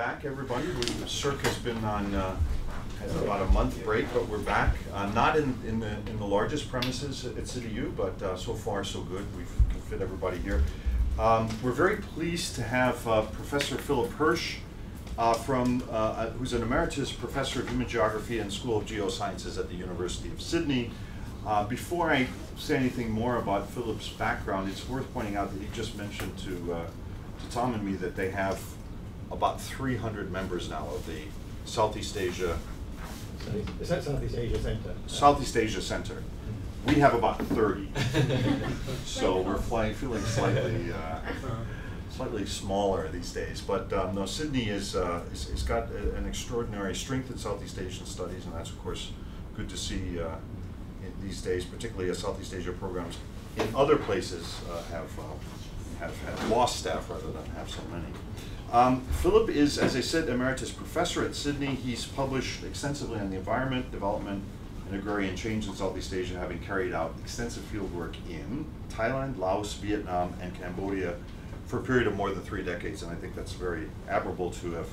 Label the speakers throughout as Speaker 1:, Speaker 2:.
Speaker 1: back, everybody. We- SEARC has been on, uh, had about a month break, but we're back. Uh, Not in, in the, in the largest premises at City U, but uh, so far, so good. We can fit everybody here. Um, We're very pleased to have uh, Professor Philip Hirsch uh, from, uh, who's an emeritus professor of human geography and School of Geosciences at the University of Sydney. Before I say anything more about Philip's background, it's worth pointing out that he just mentioned to, to Tom and me that they have about 300 members now of the Southeast Asia,
Speaker 2: Is that Southeast Asia Centre?
Speaker 1: Southeast Asia Center. We have about 30. So we're flying, feeling slightly, uh, slightly smaller these days. But um, no, Sydney is, uh, is, is got a- an extraordinary strength in Southeast Asian studies, and that's of course good to see uh, in these days, particularly as Southeast Asia programs in other places uh, have, uh, have, have lost staff rather than have so many. Um, Philip is, as I said, emeritus professor at Sydney. He's published extensively on the environment, development, and agrarian change in Southeast Asia, having carried out extensive field work in Thailand, Laos, Vietnam, and Cambodia for a period of more than three decades. And I think that's very admirable to have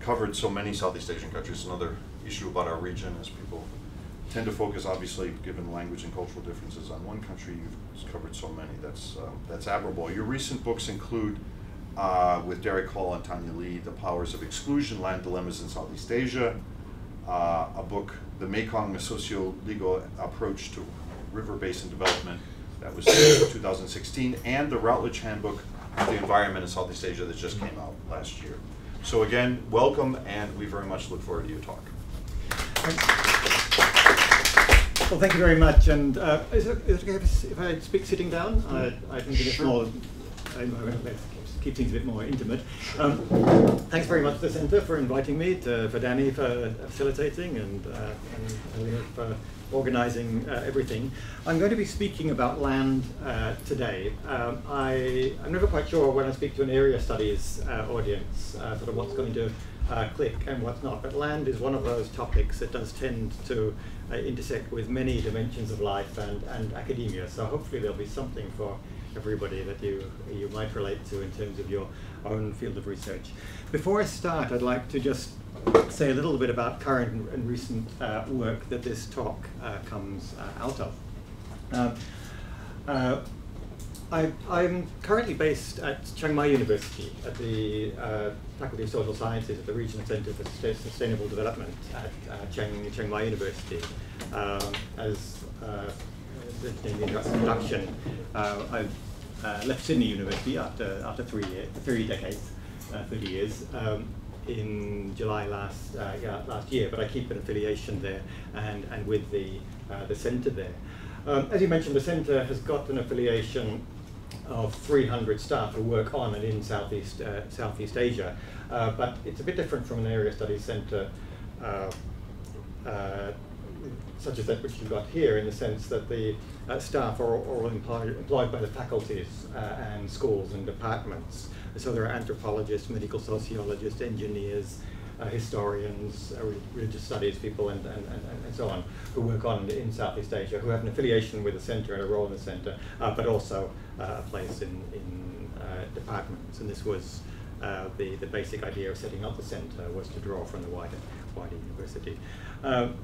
Speaker 1: covered so many Southeast Asian countries. Another issue about our region is people tend to focus, obviously, given language and cultural differences, on one country. You've covered so many. That's um, that's admirable. Your recent books include, uh, with Derek Hall and Tania Li, The Powers of Exclusion: Land Dilemmas in Southeast Asia. Uh, a book, The Mekong: A Socio-Legal Approach to River Basin Development, that was 2016, and the Routledge Handbook of the Environment in Southeast Asia that just came out last year. So again, welcome, and we very much look forward to your talk.
Speaker 2: Well, thank you very much. And uh, is, it, is it okay if, I speak sitting down? I, I think it's more, keep things a bit more intimate. Um, thanks very much to the Centre for inviting me, to, for Danny for facilitating, and, uh, and for organising uh, everything. I'm going to be speaking about land uh, today. Um, I, I'm never quite sure when I speak to an area studies uh, audience, uh, sort of what's going to uh, click and what's not. But land is one of those topics that does tend to uh, intersect with many dimensions of life and, and academia. So hopefully there'll be something for everybody that you, you might relate to in terms of your own field of research. Before I start, I'd like to just say a little bit about current and, recent uh, work that this talk uh, comes uh, out of. Um, uh, I, I'm currently based at Chiang Mai University at the uh, Faculty of Social Sciences at the Regional Centre for Sustainable Development at uh, Chiang, Chiang Mai University. Um, as in the introduction, uh, I uh, left Sydney University after, after three, year, three decades, uh, 30 years. Um, in July last yeah, last year, but I keep an affiliation there and, and with the the centre there. Um, as you mentioned, the centre has got an affiliation of 300 staff who work on and in Southeast uh, Southeast Asia, uh, but it's a bit different from an area studies centre. Uh, such as that which you've got here, in the sense that the uh, staff are all employed, employed by the faculties uh, and schools and departments. So there are anthropologists, medical sociologists, engineers, uh, historians, uh, religious studies people, and, and, and, and so on, who work on in Southeast Asia, who have an affiliation with the centre and a role in the centre, uh, but also uh, a place in, in departments. And this was the, the basic idea of setting up the centre was to draw from the wider, wider university. Um,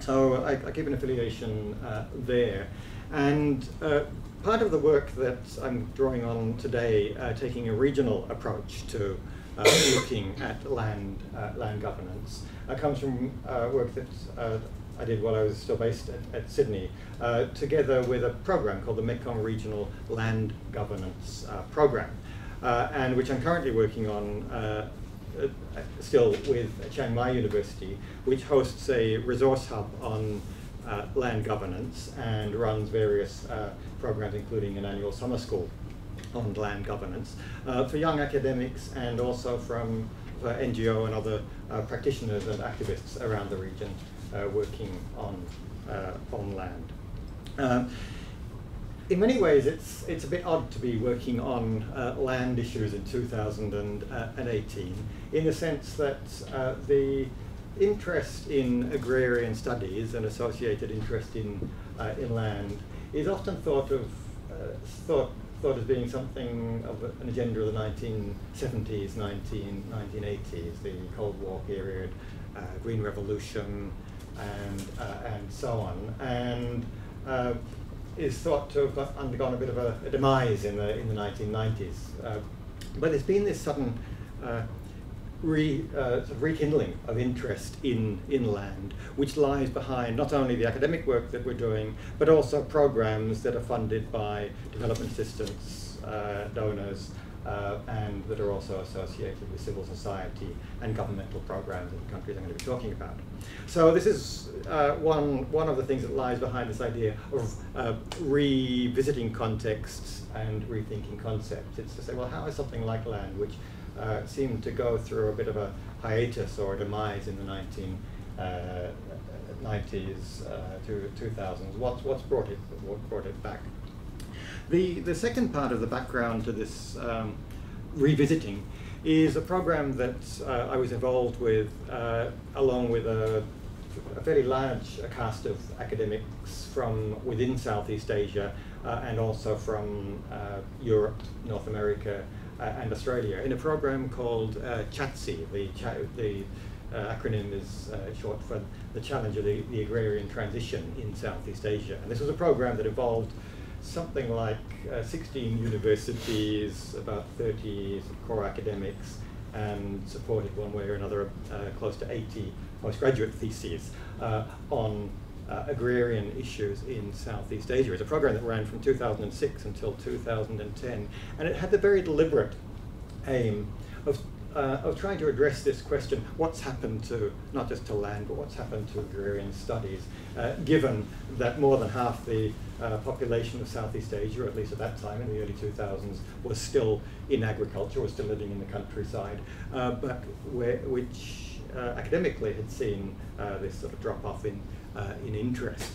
Speaker 2: so I, I keep an affiliation uh, there. And uh, part of the work that I'm drawing on today, uh, taking a regional approach to uh, looking at land, uh, land governance, uh, comes from work that I did while I was still based at, at Sydney, together with a program called the Mekong Regional Land Governance Program, and which I'm currently working on uh, still with Chiang Mai University, which hosts a resource hub on uh, land governance and runs various uh, programs, including an annual summer school on land governance uh, for young academics and also from NGO and other uh, practitioners and activists around the region uh, working on on land. Um, in many ways, it's it's a bit odd to be working on uh, land issues in 2018, in the sense that uh, the interest in agrarian studies and associated interest in uh, in land is often thought of uh, thought thought as being something of an agenda of the 1970s, 19, 1980s, the Cold War period, uh, Green Revolution, and, uh, and so on. And uh, is thought to have undergone a bit of a, a demise in the, in the 1990s. Uh, but there's been this sudden re, uh, rekindling of interest in, in land, which lies behind not only the academic work that we're doing, but also programs that are funded by development assistance uh, donors uh, and that are also associated with civil society and governmental programs in the countries I'm going to be talking about. So this is uh, one, one of the things that lies behind this idea of uh, revisiting contexts and rethinking concepts. It's to say, well, how is something like land, which uh, seemed to go through a bit of a hiatus or a demise in the 1990s uh, uh, to 2000s, what's, what's brought, it, what brought it back? The, the second part of the background to this um, revisiting is a program that uh, I was involved with uh, along with a, a, fairly large cast of academics from within Southeast Asia uh, and also from uh, Europe, North America, and Australia in a program called uh, ChATSEA. The, cha the acronym is short for the Challenge of the, the Agrarian Transition in Southeast Asia. And this was a program that involved something like uh, 16 universities, about 30 core academics, and supported one way or another uh, close to 80 postgraduate theses uh, on uh, agrarian issues in Southeast Asia. It's a program that ran from 2006 until 2010, and it had the very deliberate aim of uh, of trying to address this question, what's happened to, not just to land, but what's happened to agrarian studies, uh, given that more than half the uh, population of Southeast Asia, at least at that time in the early 2000s, was still in agriculture, was still living in the countryside, uh, but where, which uh, academically had seen uh, this sort of drop off in, in interest.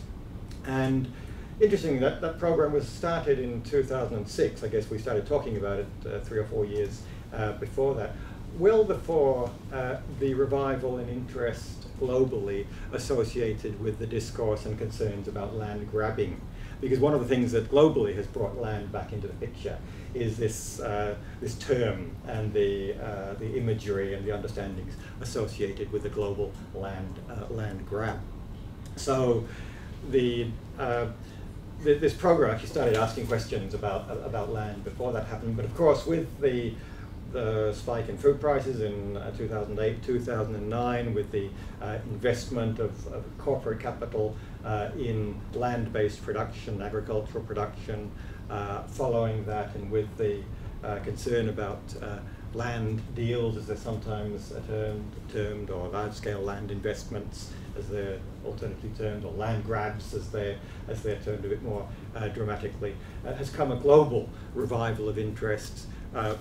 Speaker 2: And interestingly, that that program was started in 2006. I guess we started talking about it three or four years before that well before uh, the revival in interest globally associated with the discourse and concerns about land grabbing. Because one of the things that globally has brought land back into the picture is this, uh, this term and the, uh, the imagery and the understandings associated with the global land, uh, land grab. So the, uh, this program actually started asking questions about, about land before that happened, but of course with the the spike in food prices in uh, 2008, 2009 with the uh, investment of, of, corporate capital uh, in land-based production, agricultural production, uh, following that and with the uh, concern about land deals as they're sometimes termed, termed or large-scale land investments as they're alternatively termed, or land grabs as they're, as they're termed a bit more dramatically, has come a global revival of interest uh,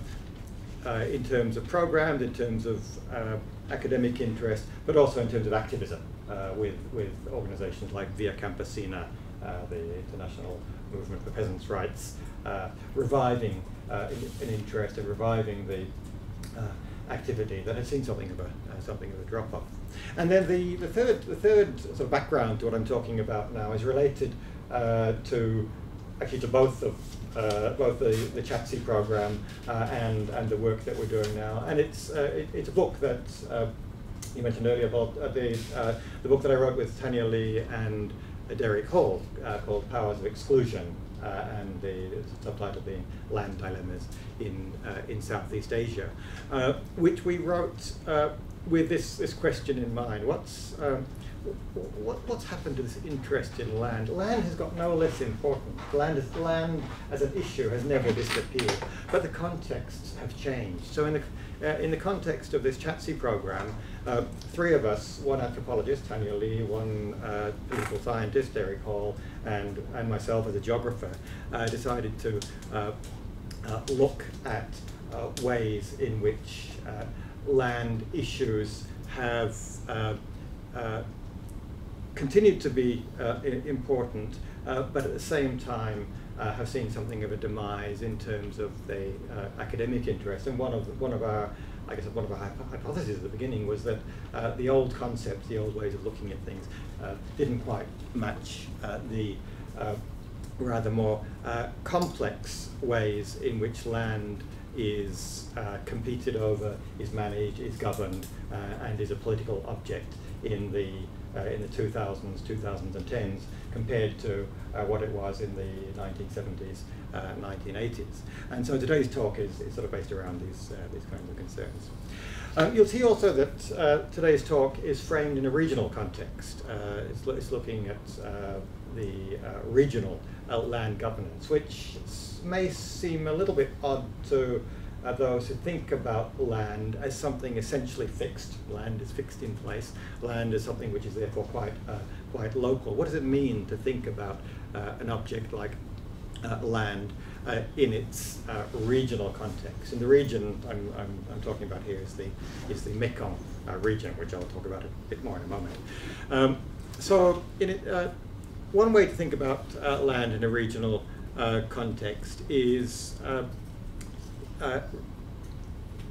Speaker 2: uh, in terms of programs, in terms of uh, academic interest, but also in terms of activism uh, with, with organizations like Via Campesina, uh, the International Movement for Peasants' Rights, uh, reviving uh, an interest and reviving the activity that had seen something of a, something of a drop-off. And then the, the, third, the third sort of background to what I'm talking about now is related to actually to both of uh, both the, the ChATSEA program uh, and, and the work that we're doing now. And it's, uh, it, it's a book that uh, you mentioned earlier about uh, the, uh, the book that I wrote with Tania Li and Derek Hall called Powers of Exclusion. and the, subtitle being Land Dilemmas in, in Southeast Asia, which we wrote with this, this question in mind. What's, um, what, what's happened to this interest in land? Land has got no less important. Land, is, land as an issue has never disappeared, but the contexts have changed. So in the, uh, in the context of this ChATSEA program, uh, three of us, one anthropologist, Tania Li, one uh, political scientist, Derek Hall, and, and myself as a geographer, uh, decided to uh, uh, look at ways in which land issues have continued to be uh, important, uh, but at the same time uh, have seen something of a demise in terms of the uh, academic interest. And one of one of our I guess one of our hypotheses at the beginning was that uh, the old concepts, the old ways of looking at things, uh, didn't quite match the rather more uh, complex ways in which land is uh, competed over, is managed, is governed, uh, and is a political object in the uh, in the 2000s, 2010s, compared to uh, what it was in the 1970s, 1980s. Uh, and so today's talk is, is, sort of based around these these kinds of concerns. Um, you'll see also that today's talk is framed in a regional context. It's, it's, looking at the regional land governance, which may seem a little bit odd to uh, those who think about land as something essentially fixed. Land is fixed in place. Land is something which is therefore quite, uh, quite local. What does it mean to think about uh, an object like uh, land uh, in its uh, regional context? And the region I'm, I'm, I'm, talking about here is the, is the Mekong region, which I'll talk about a bit more in a moment. Um, so in it, one way to think about land in a regional context is uh,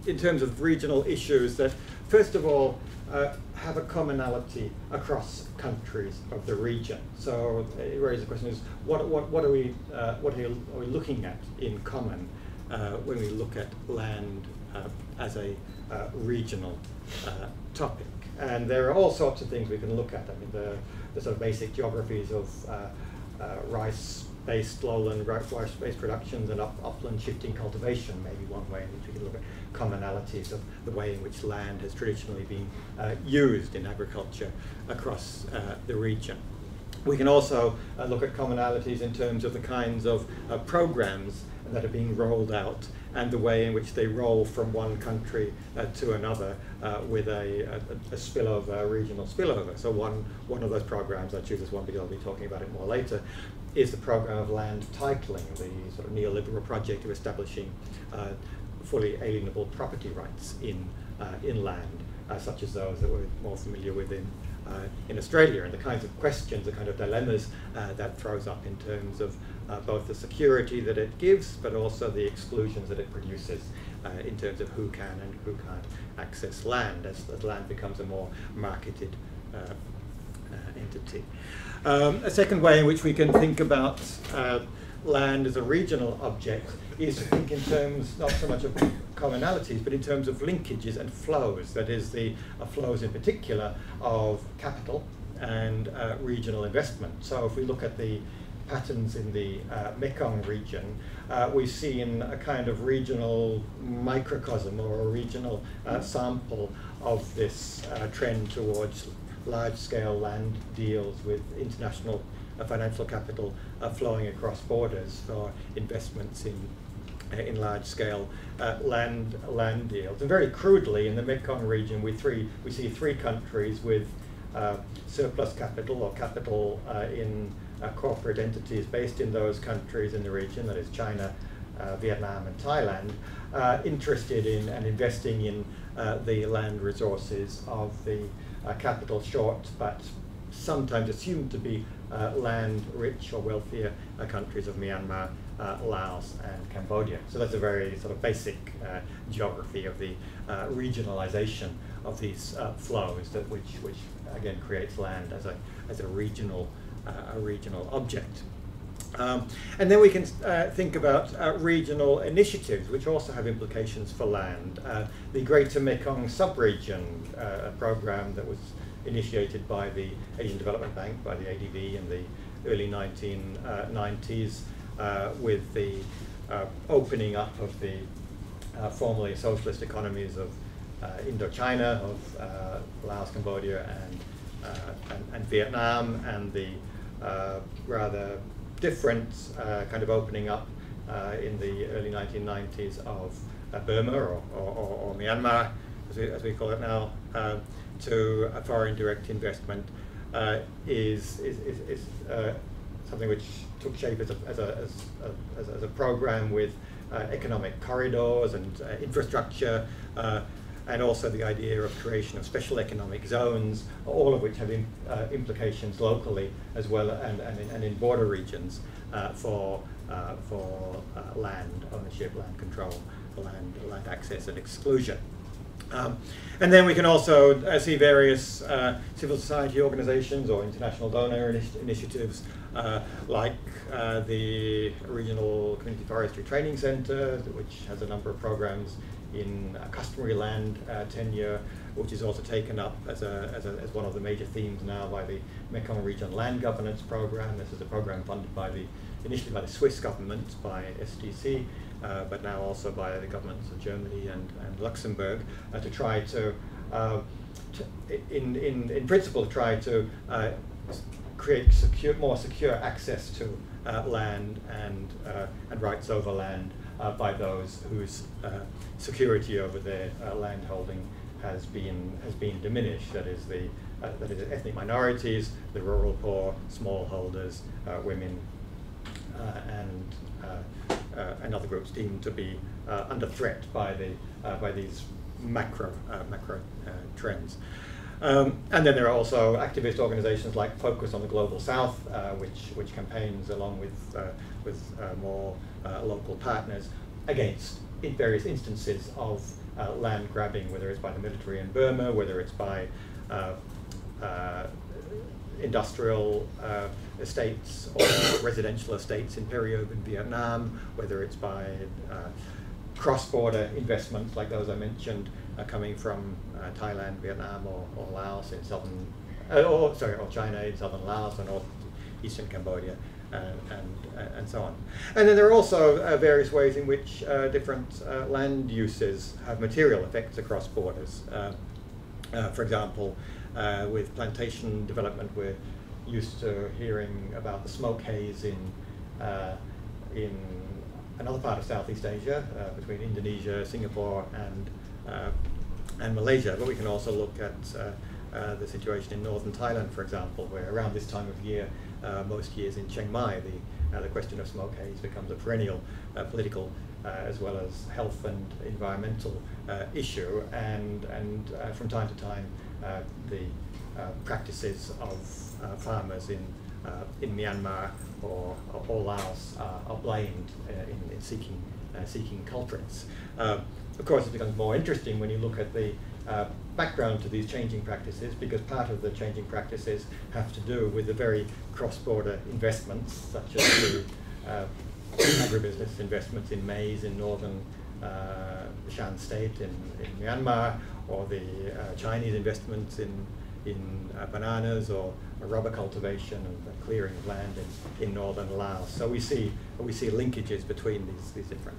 Speaker 2: in terms of regional issues that, first of all, uh, have a commonality across countries of the region. So it raises the question: Is what what what are we uh, what are, we looking at in common uh, when we look at land uh, as a uh, regional topic? And there are all sorts of things we can look at. I mean, the the sort of basic geographies of rice based lowland rice-based productions and up, upland shifting cultivation may be one way in which we can look at commonalities of the way in which land has traditionally been uh, used in agriculture across uh, the region. We can also uh, look at commonalities in terms of the kinds of uh, programs that are being rolled out and the way in which they roll from one country uh, to another uh, with a, a, a, spillover, a regional spillover. So one, one of those programs, I choose this one because I'll be talking about it more later, is the program of land titling, the sort of neoliberal project of establishing uh, fully alienable property rights in, uh, in land, uh, such as those that we're more familiar with in, uh, in Australia, and the kinds of questions, the kind of dilemmas uh, that throws up in terms of uh, both the security that it gives, but also the exclusions that it produces in terms of who can and who can't access land as, as land becomes a more marketed entity. Um, a second way in which we can think about uh, land as a regional object is to think in terms not so much of commonalities, but in terms of linkages and flows. That is, the uh, flows in particular of capital and uh, regional investment. So if we look at the patterns in the uh, Mekong region, uh, we see in a kind of regional microcosm or a regional uh, sample of this trend towards large-scale land deals with international uh, financial capital uh, flowing across borders for investments in uh, in large-scale uh, land land deals. And very crudely, in the Mekong region, we three we see three countries with uh, surplus capital or capital uh, in corporate entities based in those countries in the region, that is China, Vietnam, and Thailand, interested in and investing in the land resources of the uh, capital short, but sometimes assumed to be uh, land rich or wealthier uh, countries of Myanmar, Laos, and Cambodia. So that's a very sort of basic geography of the regionalization of these flows, that which, which again creates land as a, as a regional, a regional object. Um, and then we can uh, think about uh, regional initiatives, which also have implications for land. Uh, the Greater Mekong Subregion, uh, program that was initiated by the Asian Development Bank, by the ADB in the early 1990s, uh, with the uh, opening up of the formerly socialist economies of Indochina, of Laos, Cambodia, and, and, and, Vietnam, and the rather different uh, kind of opening up uh, in the early 1990s of uh, Burma or, or, or, Myanmar, as we, as we, call it now, um, to foreign direct investment is, is, is, is something which took shape as a, as a, as a, as a program with uh, economic corridors and uh, infrastructure, uh, and also the idea of creation of special economic zones, all of which have in, uh, implications locally as well and, and, in, and in border regions uh, for, uh, for uh, land ownership, land control, land, land access and exclusion. Um, and then we can also uh, see various uh, civil society organizations or international donor initiatives uh, like uh, the Regional Community Forestry Training Center, which has a number of programs in uh, customary land uh, tenure, which is also taken up as, a, as, a, as one of the major themes now by the Mekong Region Land Governance Program. This is a program funded by the, initially by the Swiss government, by SDC, uh, but now also by the governments of Germany and, and Luxembourg, uh, to try to, uh, to, in, in, in principle, try to uh, create secure, more secure access to land and, and rights over land by those whose uh, security over their uh, land holding has been, has been diminished. That is, the, uh, that is ethnic minorities, the rural poor, smallholders, women, and, and other groups deemed to be under threat by, the, by these macro, macro trends. Um, and then there are also activist organizations like Focus on the Global South, uh, which, which campaigns along with, uh, with uh, more uh, local partners against in various instances of uh, land grabbing, whether it's by the military in Burma, whether it's by uh, industrial estates or residential estates in peri-urban Vietnam, whether it's by cross-border investments like those I mentioned uh, coming from uh, Thailand, Vietnam, or, or Laos in southern, uh, or sorry, or China in southern Laos or northeastern Cambodia, and, and, and so on. And then there are also uh, various ways in which uh, different uh, land uses have material effects across borders. for example, with plantation development, we're used to hearing about the smoke haze in in another part of Southeast Asia, uh, between Indonesia, Singapore, and uh, and Malaysia. But we can also look at uh, uh, the situation in northern Thailand, for example, where around this time of year, Uh, most years in Chiang Mai, the uh, the question of smoke haze becomes a perennial uh, political as well as health and environmental issue, and and from time to time the practices of farmers in uh, in Myanmar or, or Laos uh, are blamed uh, in, in, seeking, seeking culprits. Of course, it becomes more interesting when you look at the uh, background to these changing practices because part of the changing practices have to do with the very cross-border investments such as the uh, agribusiness investments in maize in northern uh, Shan state in, in Myanmar or the uh, Chinese investments in, in uh, bananas or rubber cultivation and clearing of land in, in northern Laos. So we see, we see linkages between these, these different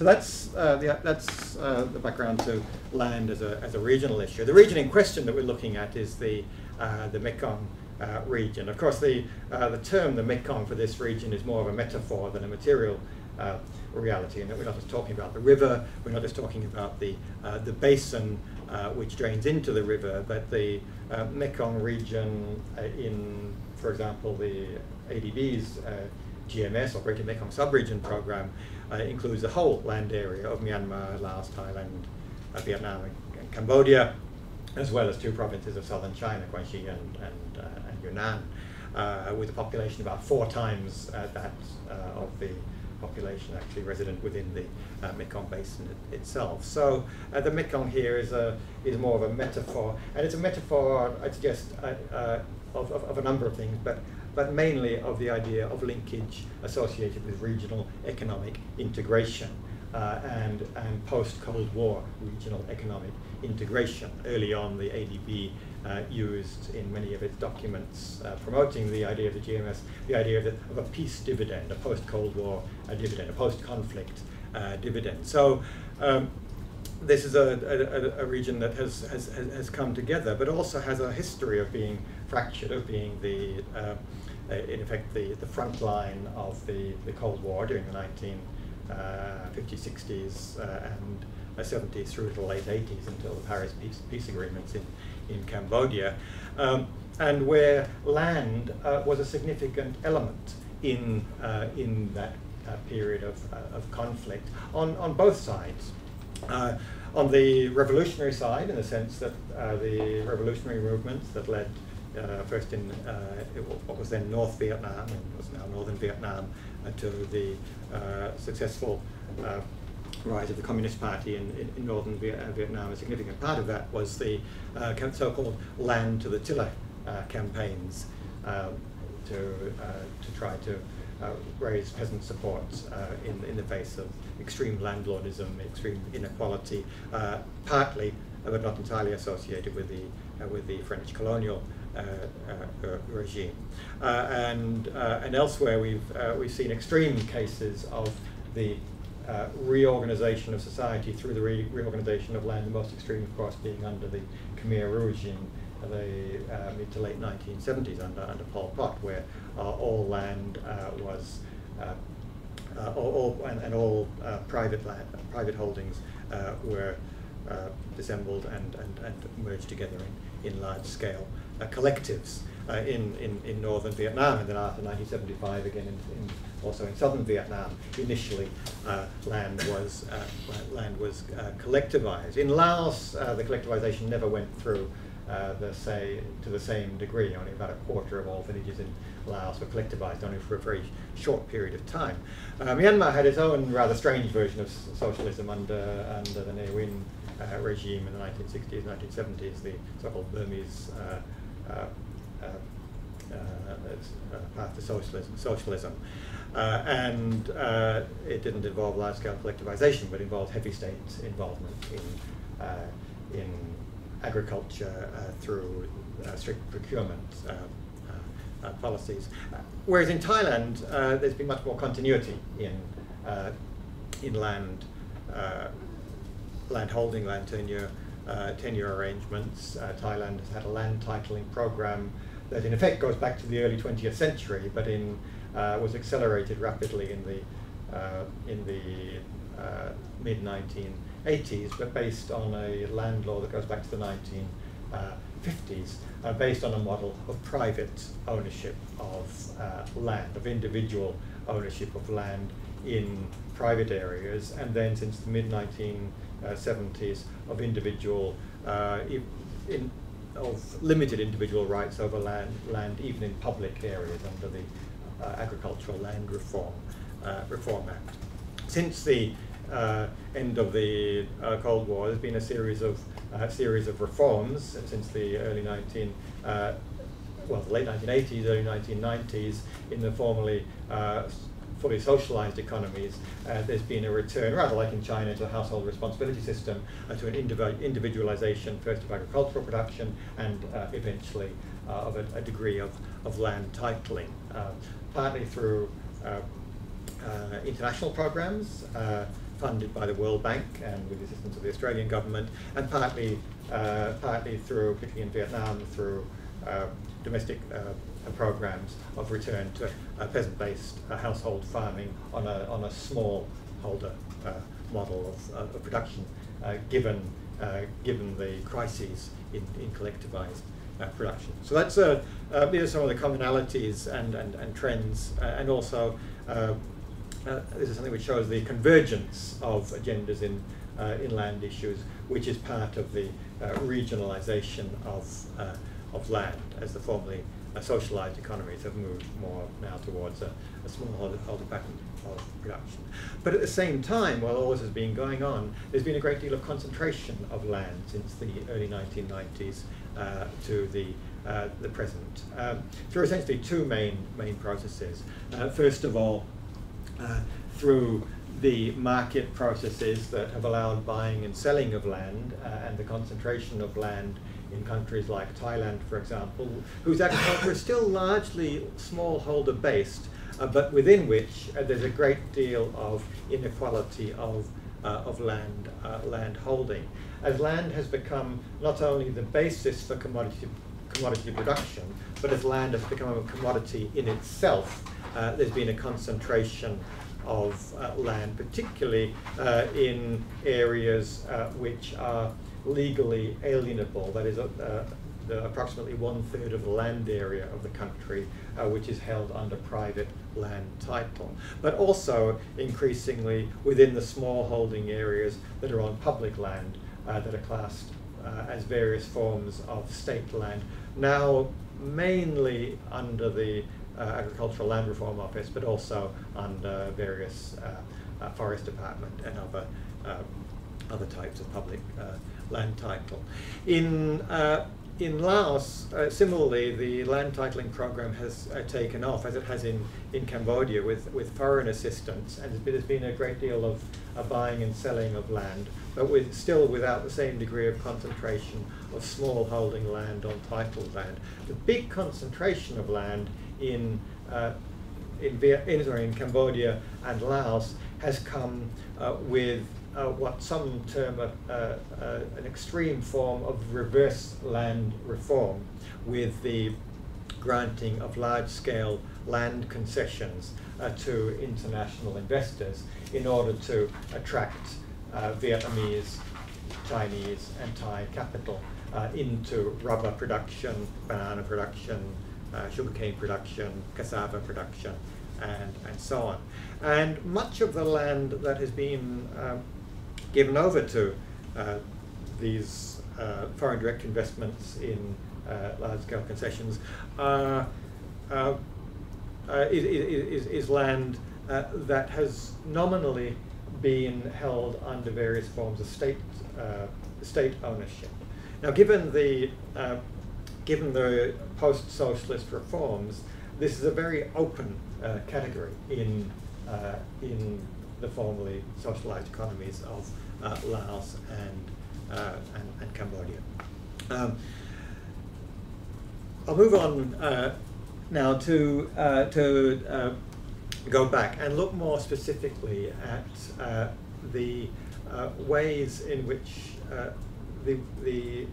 Speaker 2: So that's, uh, the, that's uh, the background to land as a, as a regional issue. The region in question that we're looking at is the, uh, the Mekong uh, region. Of course, the, uh, the term the Mekong for this region is more of a metaphor than a material uh, reality, and that we're not just talking about the river, we're not just talking about the, the basin which drains into the river, but the Mekong region in, for example, the ADB's GMS, or Greater Mekong Subregion Program, uh, includes the whole land area of Myanmar, Laos, Thailand, uh, Vietnam, and, Cambodia, as well as two provinces of southern China, Guangxi and, and, uh, and Yunnan, uh, with a population about four times uh, that of the population actually resident within the uh, Mekong Basin it, itself. So uh, the Mekong here is a is more of a metaphor, and it's a metaphor, I suggest, uh, of, of, of, a number of things, but but mainly of the idea of linkage associated with regional economic integration uh, and, and post-Cold War regional economic integration. Early on, the ADB uh, used in many of its documents uh, promoting the idea of the GMS, the idea of, the, of a peace dividend, a post-Cold War dividend, a post-conflict uh, dividend. So um, this is a, a, a, region that has, has, has come together, but also has a history of being fractured, of being the, uh, in effect, the, the front line of the, the Cold War during the 1950s, 60s, uh, and 70s through to the late 80s until the Paris peace, peace agreements in, in Cambodia, um, and where land uh, was a significant element in, uh, in that uh, period of, of conflict on, on both sides. Uh, on the revolutionary side, in the sense that uh, the revolutionary movements that led uh, first in uh, what was then North Vietnam and was now Northern Vietnam uh, to the uh, successful rise of the Communist Party in, in, in northern Vietnam. A significant part of that was the so-called land to the tiller campaigns to, to try to raise peasant support in, in the face of extreme landlordism, extreme inequality, partly but not entirely associated with the, with the French colonial uh, uh, Uh, uh, uh, regime. Uh, and, and elsewhere we've, we've seen extreme cases of the reorganization of society through the re reorganization of land, the most extreme of course being under the Khmer regime in the uh, mid to late 1970s under, under Pol Pot, where uh, all land uh, was, all, all, and, and all private land, private holdings were dissembled and, and, and merged together in, in large scale collectives uh, in, in, in northern Vietnam, and then after 1975 again in, in also in southern Vietnam. Initially, uh, land was uh, land was uh, collectivized. In Laos, uh, the collectivization never went through uh, the say to the same degree. Only about a quarter of all villages in Laos were collectivized, only for a very short period of time. Myanmar had its own rather strange version of socialism under under the Ne Win regime in the 1960s, 1970s, the so-called Burmese uh, uh, uh, Uh, uh, uh, path to socialism. socialism. and it didn't involve large-scale collectivization, but involved heavy state involvement in, in agriculture through strict procurement uh, policies. Uh, whereas in Thailand, uh, there's been much more continuity in, in land, land holding, land tenure, uh, tenure arrangements. Uh, Thailand has had a land titling program that in effect goes back to the early 20th century, but in, uh, was accelerated rapidly in the, uh, in the uh, mid 1980s, but based on a land law that goes back to the 1950s, uh, based on a model of private ownership of land, of individual ownership of land in private areas, and then since the mid 19 70s uh, of individual, uh, in, of limited individual rights over land, land even in public areas under the uh, Agricultural Land Reform, Reform Act. Since the uh, end of the uh, Cold War, there's been a series of uh, series of reforms since the early 19 well, the late 1980s, early 1990s, in the formerly fully socialized economies, uh, there's been a return, rather like in China, to a household responsibility system, uh, to an individualization first of agricultural production and uh, eventually uh, of a, a, degree of, of land titling, uh, partly through uh, international programs funded by the World Bank and with the assistance of the Australian government, and partly, partly through, particularly in Vietnam, through domestic programs of return to uh, peasant-based uh, household farming on a, on a small holder uh, model of, uh, of production, uh, given, given the crises in, in collectivized production. So that's these are some of the commonalities and, and, and trends, and also this is something which shows the convergence of agendas in, in land issues, which is part of the regionalization of, of land as the formerly uh, socialized economies have moved more now towards a, a small holder pattern of production. But at the same time, while all this has been going on, there's been a great deal of concentration of land since the early 1990s uh, to the uh, the present um, through essentially two main main processes. Uh, first of all, uh, through the market processes that have allowed buying and selling of land uh, and the concentration of land in countries like Thailand, for example, whose agriculture is still largely smallholder based, uh, but within which uh, there's a great deal of inequality of, uh, of land, uh, land holding. As land has become not only the basis for commodity, commodity production, but as land has become a commodity in itself, uh, there's been a concentration of uh, land, particularly in areas which are legally alienable, that is uh, the, approximately one third of the land area of the country, uh, which is held under private land title, but also increasingly within the small holding areas that are on public land uh, that are classed uh, as various forms of state land, now mainly under the uh, Agricultural Land Reform Office, but also under various uh, Forest Department and other other types of public land title. In, uh, in Laos, uh, similarly, the land titling program has uh, taken off, as it has in, in Cambodia, with, with foreign assistance, and there's been, there's been a great deal of uh, buying and selling of land, but with, still without the same degree of concentration of small holding land on titled land. The big concentration of land in, uh, in, in, sorry, in Cambodia and Laos has come uh, with uh, what some term a, uh, uh, an extreme form of reverse land reform with the granting of large-scale land concessions uh, to international investors in order to attract uh, Vietnamese, Chinese and Thai capital uh, into rubber production, banana production, sugarcane production, cassava production, and, and so on. And much of the land that has been um, given over to uh, these uh, foreign direct investments in uh, large-scale concessions uh, uh, is, is, is, land that has nominally been held under various forms of state state ownership. Now, given the given the post-socialist reforms, this is a very open uh, category in uh, in the formerly socialized economies of uh, Laos and, uh, and, and, Cambodia. Um, I'll move on uh, now to, uh, to uh, go back and look more specifically at uh, the ways in which the, the,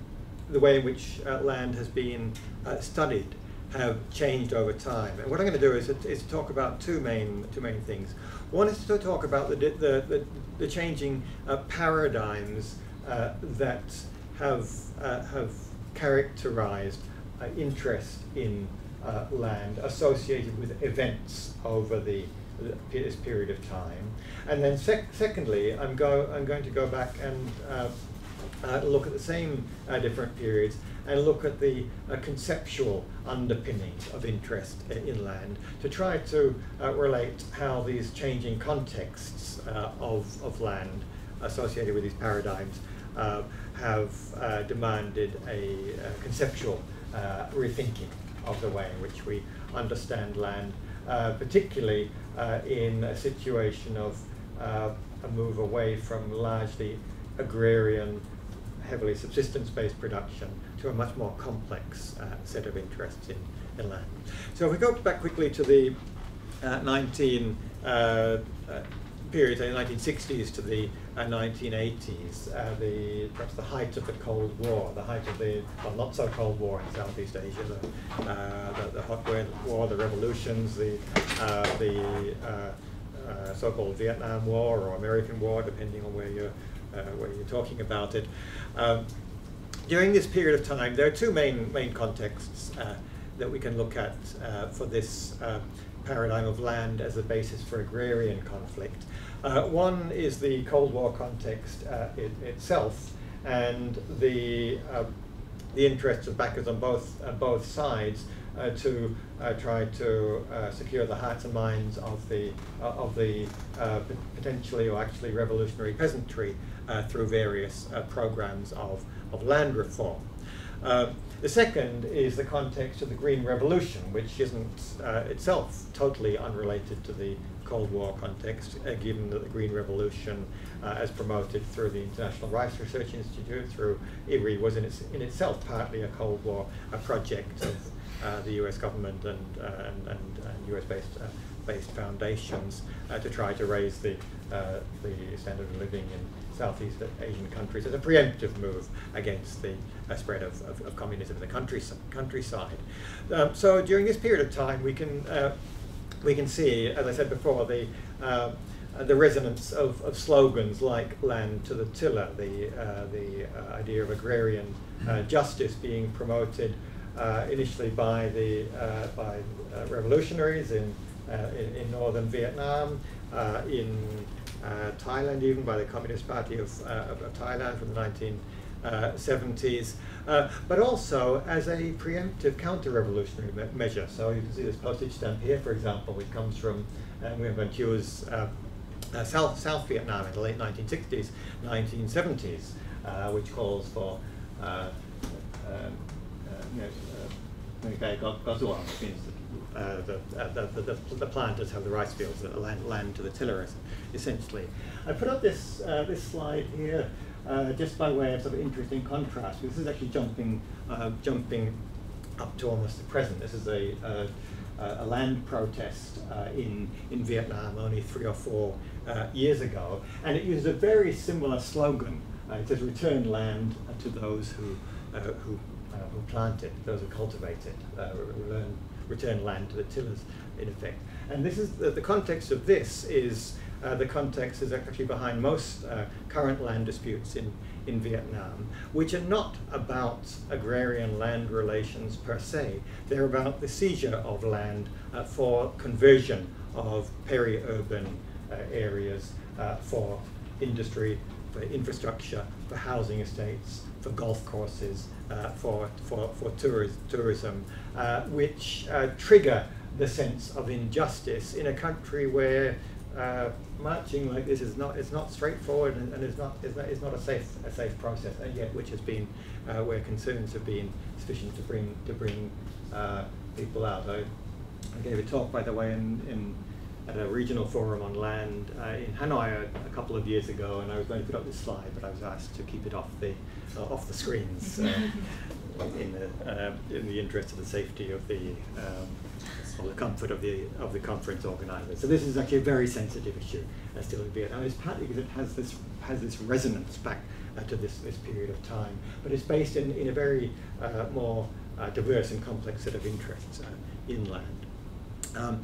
Speaker 2: the way in which land has been studied have changed over time. And what I'm going to do is, is talk about two main, two main things. Is to talk about the, the, the, the changing uh, paradigms uh, that have, uh, have characterized uh, interest in uh, land associated with events over the, this period of time. And then sec secondly, I'm, go I'm going to go back and look at the same different periods and look at the uh, conceptual underpinnings of interest in land to try to uh, relate how these changing contexts uh, of, of land associated with these paradigms uh, have uh, demanded a, a conceptual rethinking of the way in which we understand land, particularly in a situation of a move away from largely agrarian heavily subsistence-based production to a much more complex uh, set of interests in, in land. So if we go back quickly to the uh, 19 uh, uh period, the 1960s to the 1980s, uh, uh, the perhaps the height of the Cold War, the height of the well, not so Cold War in Southeast Asia, the, the, the, Hot War, the revolutions, the the so-called Vietnam War or American War, depending on where you're uh, where you're talking about it. Um, during this period of time, there are two main, main contexts uh, that we can look at uh, for this paradigm of land as a basis for agrarian conflict. Uh, one is the Cold War context uh, it, itself and the, uh, the interests of backers on both, both sides to try to secure the hearts and minds of the, of the potentially or actually revolutionary peasantry uh, through various uh, programs of, of land reform. Uh, the second is the context of the Green Revolution, which isn't uh, itself totally unrelated to the Cold War context, uh, given that the Green Revolution, uh, as promoted through the International Rice Research Institute, through IRRI, was in, its, in itself partly a Cold War a project of the US government and, and, and, and US-based based foundations to try to raise the, the standard of living in Southeast Asian countries as a preemptive move against the uh, spread of, of, of, communism in the country, countryside. Um, so during this period of time, we can uh, we can see, as I said before, the uh, the resonance of, of slogans like "land to the tiller," the uh, the uh, idea of agrarian uh, justice being promoted initially by the by revolutionaries in, in, in northern Vietnam, in Thailand, even by the Communist Party of, uh, of, Thailand from the 1970s, uh, but also as a preemptive counter-revolutionary me measure. So you can see this postage stamp here, for example, which comes from uh, Nguyen Van uh, uh, South, South Vietnam in the late 1960s, 1970s, which calls for um, you know, uh, means uh, the, uh, the, the, the, planters have the rice fields, the land, land to the tillers, essentially. I put up this, uh, this slide here uh, just by way of sort of interesting contrast. This is actually jumping, uh, jumping up to almost the present. This is a, uh, a land protest in, in Vietnam only three or four years ago, and it uses a very similar slogan. it says, return land to those who, who, who plant it, those who cultivate it, return, return land to the tillers, in effect. And this is the, the context of this is uh, the context is actually behind most uh, current land disputes in, in Vietnam, which are not about agrarian land relations per se. They're about the seizure of land uh, for conversion of peri-urban uh, areas uh, for industry, for infrastructure, for housing estates, for golf courses, uh, for, for, for tourism, which trigger the sense of injustice in a country where uh, marching like this is not it's not straightforward and, and it's not it's not it's not a safe a safe process and yet which has been uh, where concerns have been sufficient to bring to bring uh, people out. I, I gave a talk by the way in, in at a regional forum on land uh, in Hanoi a, a, couple of years ago, and I was going to put up this slide, but I was asked to keep it off the uh, off the screens uh, in the uh, in the interest of the safety of the um, or the comfort of the of the conference organisers. So this is actually a very sensitive issue uh, still in Vietnam. It's partly because it has this has this resonance back uh, to this this period of time, but it's based in in a very uh, more uh, diverse and complex set of interests uh, inland. Um,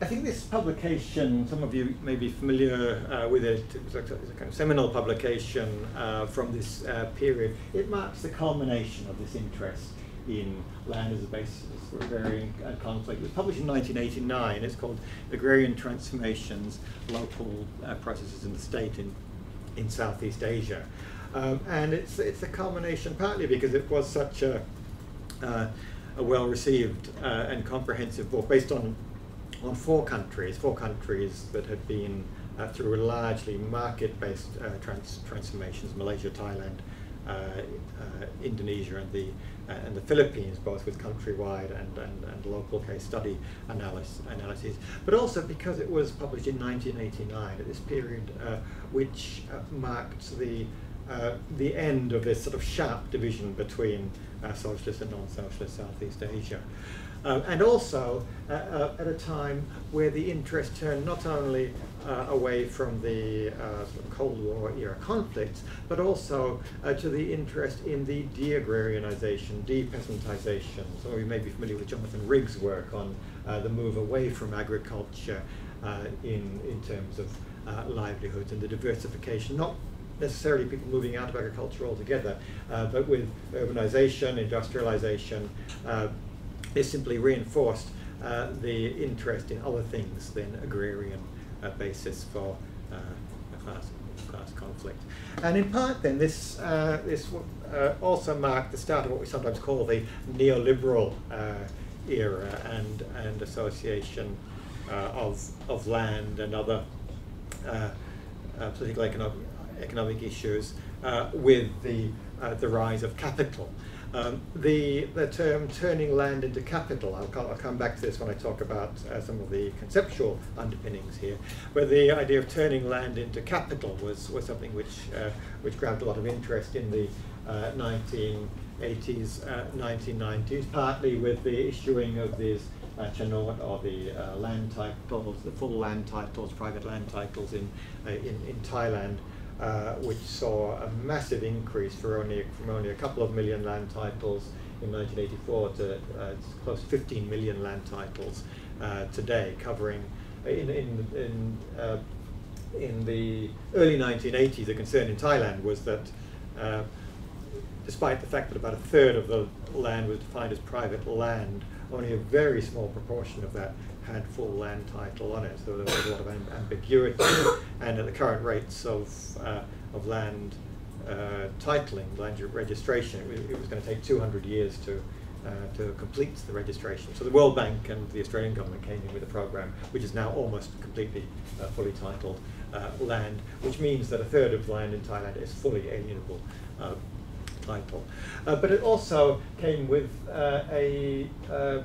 Speaker 2: I think this publication, some of you may be familiar uh, with it, it's a, it's a, kind of seminal publication uh, from this uh, period. It marks the culmination of this interest in land as a basis for agrarian uh, conflict. It was published in 1989. It's called Agrarian Transformations, Local uh, Processes in the State in, in Southeast Asia. Um, and it's, it's a culmination partly because it was such a, uh, a well-received and comprehensive book based on, on four countries, four countries that had been uh, through largely market-based uh, trans transformations, Malaysia, Thailand, Indonesia and the uh, and the Philippines, both with countrywide and, and, and local case study analysis, analyses, but also because it was published in 1989 at this period uh, which uh, marked the, uh, the end of this sort of sharp division between uh, socialist and non-socialist Southeast Asia. Um, and also uh, uh, at a time where the interest turned not only uh, away from the uh, Cold War era conflicts, but also uh, to the interest in the de-agrarianization, de-peasantization. So you may be familiar with Jonathan Rigg's work on uh, the move away from agriculture in, in terms of livelihoods and the diversification, not necessarily people moving out of agriculture altogether, but with urbanization, industrialization, is simply reinforced uh, the interest in other things than agrarian uh, basis for uh, class, class conflict. And in part then this, uh, this uh, also marked the start of what we sometimes call the neoliberal era and, and association of, of land and other political economic, economic issues with the, the rise of capital. Um, the, the term turning land into capital, I'll, I'll come back to this when I talk about uh, some of the conceptual underpinnings here, where the idea of turning land into capital was, was something which, uh, which grabbed a lot of interest in the uh, 1980s, 1990s, uh, partly with the issuing of these uh, or the uh, land titles, the full land titles, private land titles in, uh, in, in Thailand, uh, which saw a massive increase only, from only a couple of million land titles in 1984 to uh, close to 15 million land titles uh, today, covering in, in, in, uh, in the early 1980s, the concern in Thailand was that uh, despite the fact that about a third of the land was defined as private land, only a very small proportion of that had full land title on it, so there was a lot of ambiguity. and at the current rates of, uh, of land uh, titling, land registration, it was, it was going to take 200 years to, uh, to complete the registration. So the World Bank and the Australian government came in with a program which is now almost completely uh, fully titled uh, land, which means that a third of land in Thailand is fully alienable uh, title. Uh, but it also came with uh, a, uh,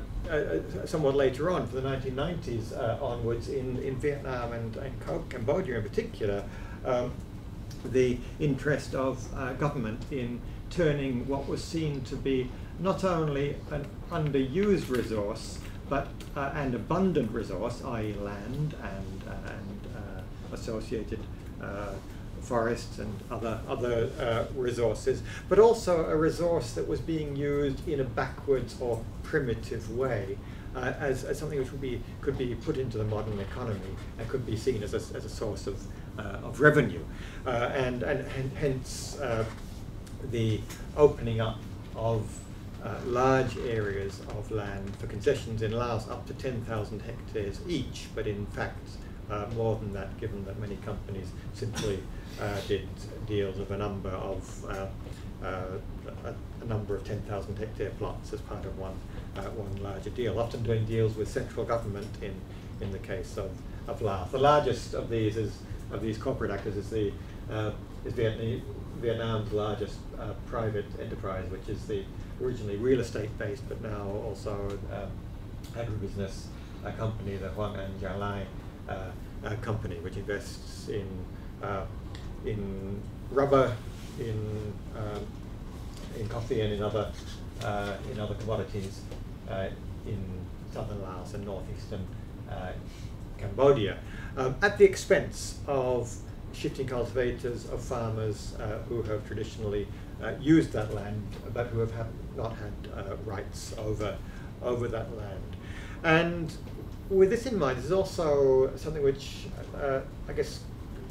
Speaker 2: somewhat later on, for the 1990s uh, onwards, in, in Vietnam and, and Cambodia in particular, um, the interest of uh, government in turning what was seen to be not only an underused resource, but uh, an abundant resource, i.e. land and, and associated forests and other, other uh, resources, but also a resource that was being used in a backwards or primitive way. Uh, as, as something which would be, could be put into the modern economy and could be seen as a, as a source of, of revenue. and, and, and hence the opening up of uh, large areas of land for concessions in Laos up to 10,000 hectares each, but in fact uh, more than that given that many companies simply uh, did deals of a number of uh, uh, a, a, number of 10,000 hectare plots as part of one uh, one larger deal, often doing deals with central government in in the case of, of Laos. The largest of these is of these corporate actors is the is Vietnam, Vietnam's largest private enterprise, which is the originally real estate based, but now also agribusiness company, the Hoang Anh Gia Lai uh, company, which invests in uh, in rubber, in um, in coffee, and in other uh, in other commodities uh, in southern Laos and northeastern uh, Cambodia, um, at the expense of shifting cultivators, of farmers uh, who have traditionally uh, used that land, but who have not had uh, rights over, over that land. And with this in mind, there's also something which uh, I guess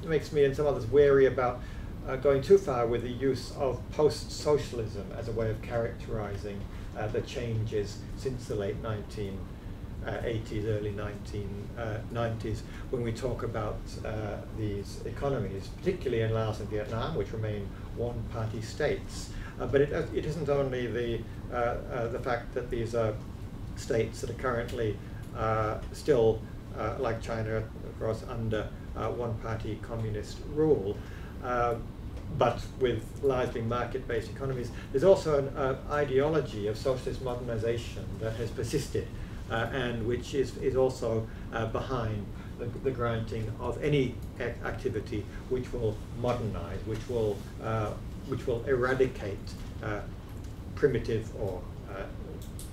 Speaker 2: makes me and some others wary about uh, going too far with the use of post-socialism as a way of characterizing uh, the changes since the late 19 80s, uh, early 1990s, when we talk about uh, these economies, particularly in Laos and Vietnam, which remain one-party states. Uh, but it, it isn't only the, the fact that these are states that are currently still, like China, of course, under one-party communist rule, but with largely market-based economies, there's also an uh, ideology of socialist modernization that has persisted uh, and which is, is also uh, behind the, the, granting of any activity which will modernize, which will, uh, which will eradicate primitive or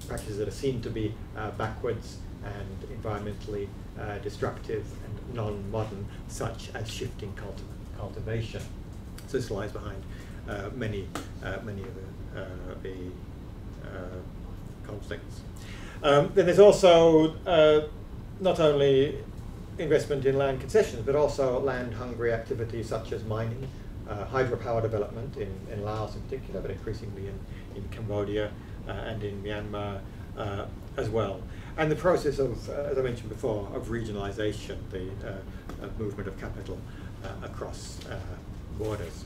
Speaker 2: practices that are seen to be backwards and environmentally uh, destructive and non-modern, such as shifting culti cultivation. So this lies behind uh, many, uh, many of the, the conflicts. Um, then there's also uh, not only investment in land concessions, but also land-hungry activities such as mining, uh, hydropower development in, in Laos in particular, but increasingly in, in Cambodia uh, and in Myanmar uh, as well. And the process of, uh, as I mentioned before, of regionalization, the uh, movement of capital across borders.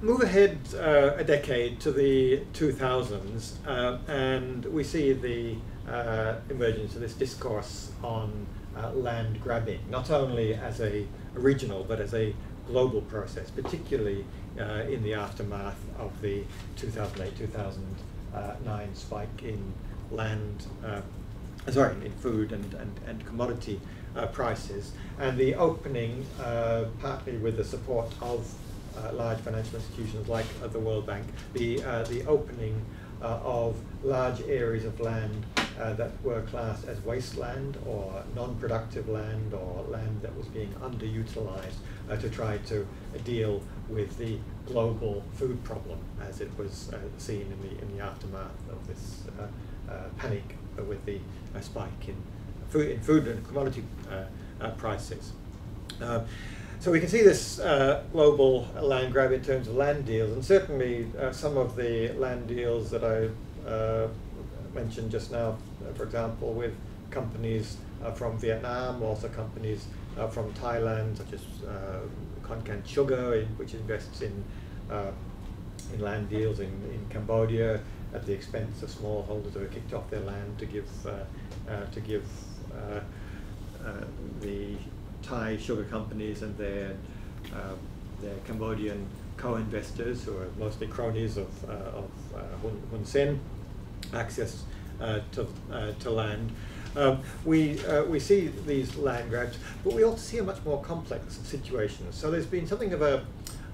Speaker 2: Move ahead uh, a decade to the 2000s, uh, and we see the uh, emergence of this discourse on uh, land grabbing, not only as a, a, regional but as a global process, particularly uh, in the aftermath of the 2008-2009 spike in land, uh, sorry, in food and, and, and commodity prices, and the opening, partly with the support of uh, large financial institutions like uh, the World Bank, the, uh, the opening uh, of large areas of land uh, that were classed as wasteland or non-productive land or land that was being underutilized uh, to try to deal with the global food problem as it was seen in the, in the aftermath of this panic with the spike in food, in food and commodity prices. So we can see this uh, global land grab in terms of land deals, and certainly uh, some of the land deals that I uh, mentioned just now, uh, for example, with companies uh, from Vietnam, also companies uh, from Thailand, such as uh, Khon Kaen Sugar, which invests in in land deals in, in Cambodia at the expense of smallholders who are kicked off their land to give to give the Thai sugar companies and their, uh, their Cambodian co-investors who are mostly cronies of, uh, of uh, Hun, Hun Sen, access uh, to, uh, to land. Um, we, uh, we see these land grabs, but we also see a much more complex situation. So there's been something of a,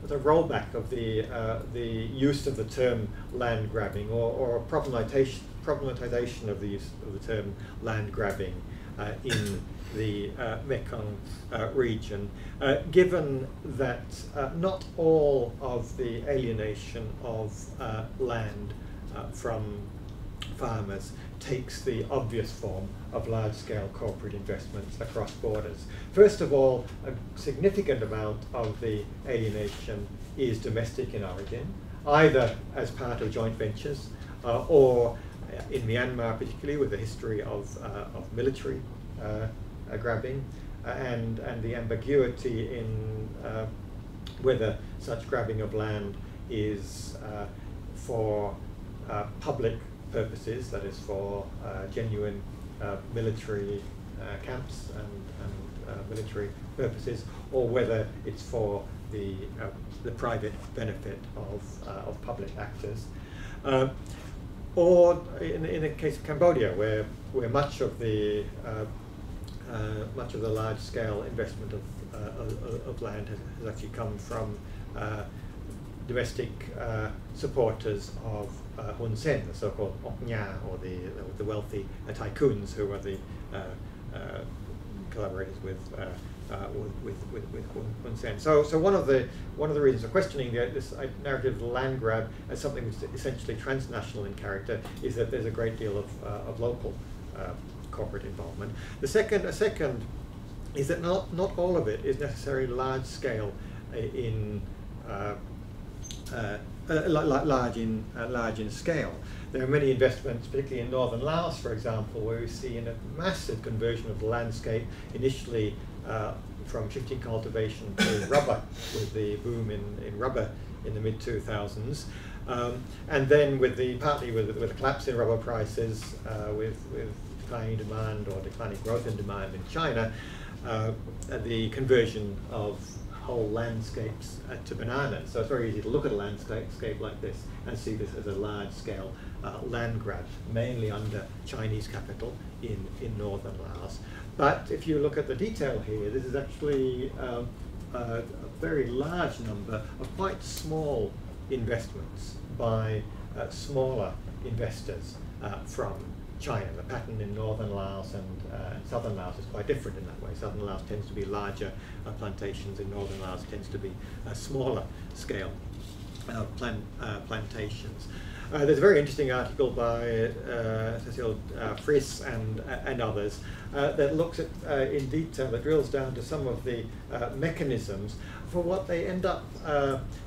Speaker 2: the rollback of the, uh, the use of the term land grabbing or, or problematization, problematization of the use of the term land grabbing uh, in the uh, Mekong uh, region, uh, given that uh, not all of the alienation of land from farmers takes the obvious form of large-scale corporate investments across borders. First of all, a significant amount of the alienation is domestic in origin, either as part of joint ventures uh, or in Myanmar particularly with a history of, uh, of military uh, grabbing uh, and, and the ambiguity in uh, whether such grabbing of land is for public purposes, that is for genuine military camps and, and military purposes, or whether it's for the, uh, the private benefit of, uh, of public actors. Uh, or in, in the case of Cambodia, where, where much of the uh, much of the large-scale investment of, uh, of, of, land has, has, actually come from uh, domestic supporters of Hun Sen, the so-called Oknya, or the, the wealthy tycoons who are the collaborators with uh, with, with, with, Hun Sen. So, so one of the one of the reasons for questioning the, this narrative of the land grab as something which is essentially transnational in character is that there's a great deal of, uh, of local uh, corporate involvement. The second, a second is that not, not all of it is necessarily large scale in uh, uh, uh, large in large in scale. There are many investments, particularly in northern Laos, for example, where we see a massive conversion of the landscape, initially uh, from shifting cultivation to rubber, with the boom in, in rubber in the mid 2000s. Um, and then with the partly with, with the collapse in rubber prices, uh, with, with declining demand or declining growth in demand in China, uh, the conversion of whole landscapes uh, to bananas. So it's very easy to look at a landscape like this and see this as a large-scale uh, land grab, mainly under Chinese capital in, in northern Laos. But if you look at the detail here, this is actually um, a, a very large number of quite small investments by uh, smaller investors uh, from China. The pattern in northern Laos and uh, southern Laos is quite different in that way. Southern Laos tends to be larger uh, plantations, in northern Laos tends to be uh, smaller scale uh, plant, uh, plantations. There's a very interesting article by Cecile Friis and, and others that looks at in detail, that drills down to some of the mechanisms for what they end up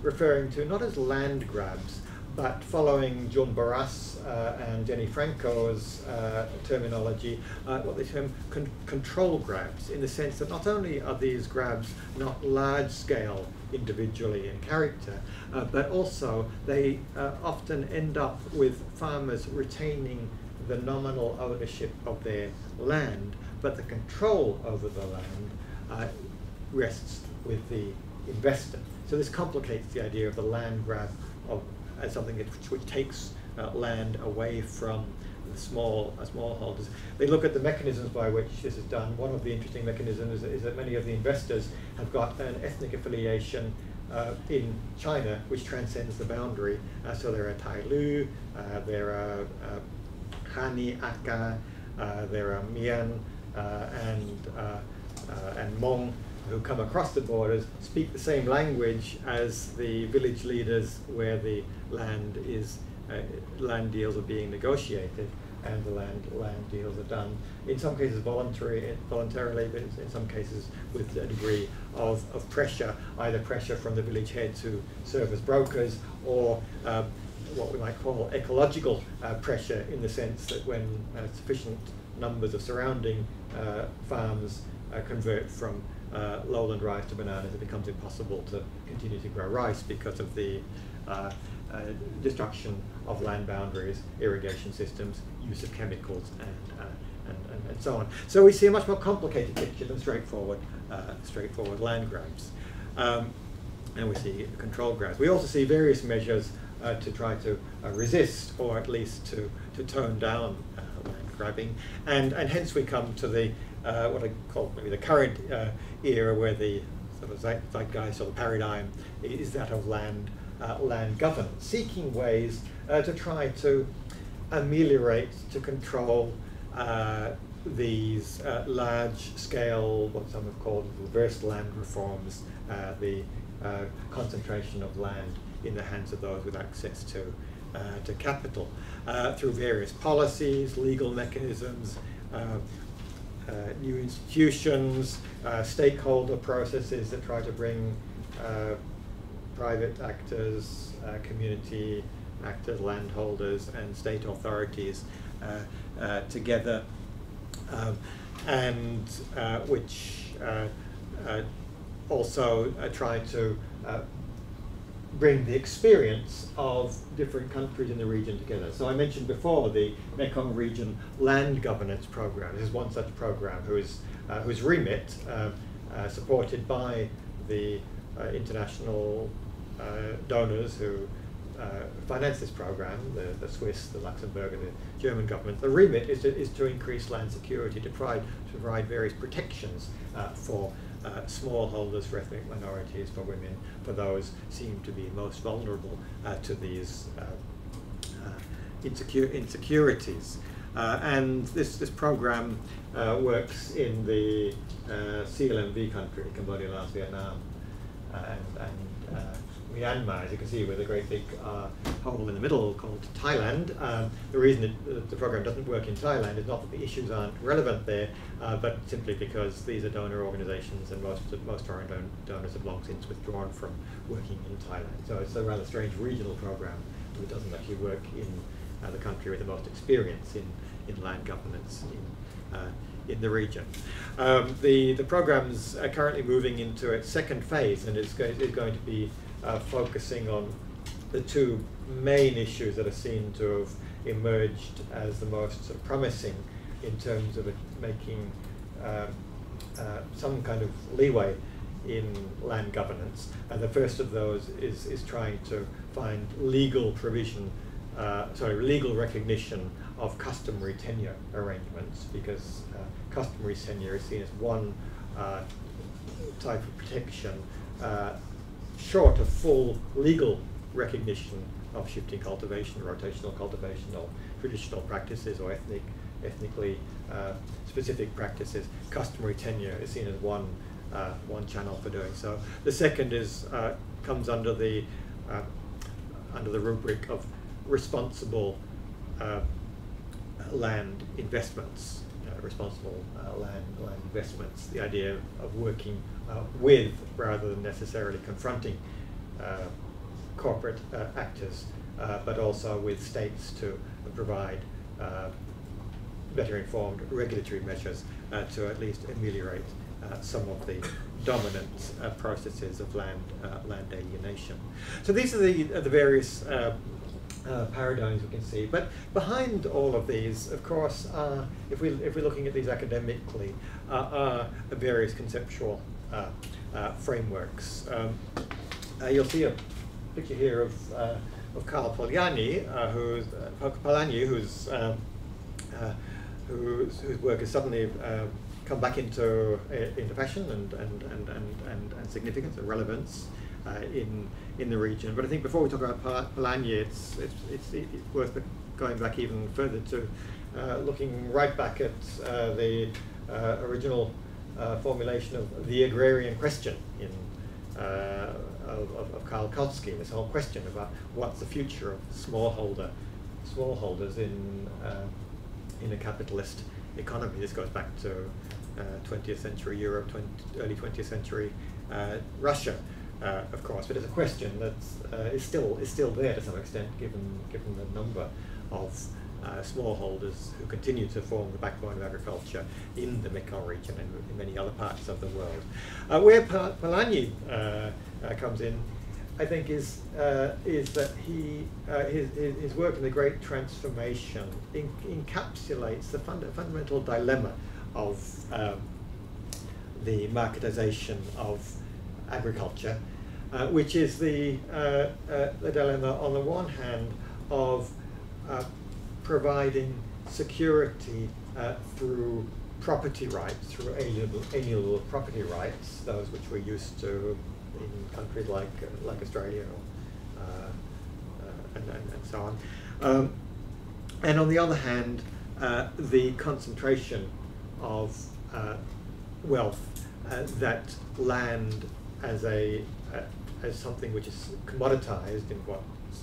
Speaker 2: referring to not as land grabs, but following John Borras uh, and Jenny Franco's uh, terminology, uh, what they term con control grabs, in the sense that not only are these grabs not large scale individually in character, uh, but also they uh, often end up with farmers retaining the nominal ownership of their land, but the control over the land uh, rests with the investor. So this complicates the idea of the land grab of as something which, which takes uh, land away from the small uh, smallholders. They look at the mechanisms by which this is done. One of the interesting mechanisms is, is that many of the investors have got an ethnic affiliation uh, in China which transcends the boundary. Uh, so there are Tai Lu, uh, there are uh, Hani, Akha, uh, there are Mian, and, and Hmong who come across the borders speak the same language as the village leaders where the land is uh, land deals are being negotiated and the land land deals are done. In some cases voluntary voluntarily but in some cases with a degree of, of pressure either pressure from the village heads who serve as brokers or uh, what we might call ecological uh, pressure in the sense that when uh, sufficient numbers of surrounding uh, farms uh, convert from uh, lowland rice to bananas, it becomes impossible to continue to grow rice because of the uh, uh, destruction of land boundaries, irrigation systems, use of chemicals, and, uh, and, and, so on. So we see a much more complicated picture than straightforward, uh, straightforward land grabs. Um, and we see control grabs. We also see various measures uh, to try to resist or at least to, to tone down land grabbing. And, and hence we come to the uh, what I call maybe the current uh, era where the sort of zeitgeist or the paradigm is that of land, uh, land governance, seeking ways to try to ameliorate, to control these uh, large-scale, what some have called reverse land reforms, uh, the uh, concentration of land in the hands of those with access to, uh, to capital, uh, through various policies, legal mechanisms, uh, new institutions, stakeholder processes that try to bring private actors, community actors, landholders, and state authorities together. Um, and uh, which uh, uh, also try to bring the experience of different countries in the region together. So I mentioned before the Mekong Region Land Governance Program. This is one such program whose, uh, whose remit, uh, uh, supported by the international donors who uh, finance this program, the, the Swiss, the Luxembourg, and the German government, the remit is to, is to increase land security, to provide, to provide various protections uh, for uh, smallholders, for ethnic minorities, for women, for those seem to be most vulnerable uh, to these uh, uh, insecure, insecurities. and this, this program works in the CLMV country, Cambodia, Laos, Vietnam, and, and Myanmar, as you can see, with a great big uh, hole in the middle called Thailand. Um, the reason uh, the program doesn't work in Thailand is not that the issues aren't relevant there, uh, but simply because these are donor organizations and most, most foreign don donors have long since withdrawn from working in Thailand. So it's a rather strange regional program that doesn't actually work in uh, the country with the most experience in, in land governance in, uh, in the region. Um, the, the program's are currently moving into its second phase and it's, go it's going to be uh, focusing on the two main issues that are seen to have emerged as the most sort of promising in terms of making um, uh, some kind of leeway in land governance. And the first of those is, is trying to find legal provision, uh, sorry, legal recognition of customary tenure arrangements because uh, customary tenure is seen as one uh, type of protection uh, short of full legal recognition of shifting cultivation, rotational cultivation, or traditional practices or ethnic, ethnically uh, specific practices, customary tenure is seen as one uh, one channel for doing so. The second is uh, comes under the uh, under the rubric of responsible uh, land investments, uh, responsible land land investments. The idea of working uh, with rather than necessarily confronting uh, corporate uh, actors, but also with states to provide better informed regulatory measures to at least ameliorate some of the dominant uh, processes of land uh, land alienation. So these are the uh, the various paradigms we can see. But behind all of these, of course, if we if we're looking at these academically, are various conceptual uh, uh, frameworks. Um, uh, you'll see a picture here of, of Karl Polanyi, who's, Polanyi, who's, um, whose, whose work has suddenly come back into, into fashion and, and, and, and, and, and significance and relevance. Uh, in in the region. But I think before we talk about Polanyi, it's, it's, it's, it's worth going back even further to uh, looking right back at uh, the original uh, formulation of the agrarian question in, uh, of, of, Karl Kautsky, this whole question about what's the future of smallholder, smallholders in, uh, in a capitalist economy. This goes back to 20th uh, century Europe, 20, early 20th century uh, Russia. Uh, of course, but it's a question that is still is still there to some extent, given given the number of uh, smallholders who continue to form the backbone of agriculture in the Mekong region and in many other parts of the world. Uh, where Polanyi uh, uh, comes in, I think, is uh, is that he uh, his, his work in the Great Transformation in, encapsulates the fund fundamental dilemma of um, the marketization of agriculture which is the, the dilemma on the one hand of providing security uh, through property rights, through alienable, alienable property rights, those which we're used to in countries like, like Australia or, and, and, and, so on. Um, and on the other hand, the concentration of wealth that land as a uh, as something which is commoditized in what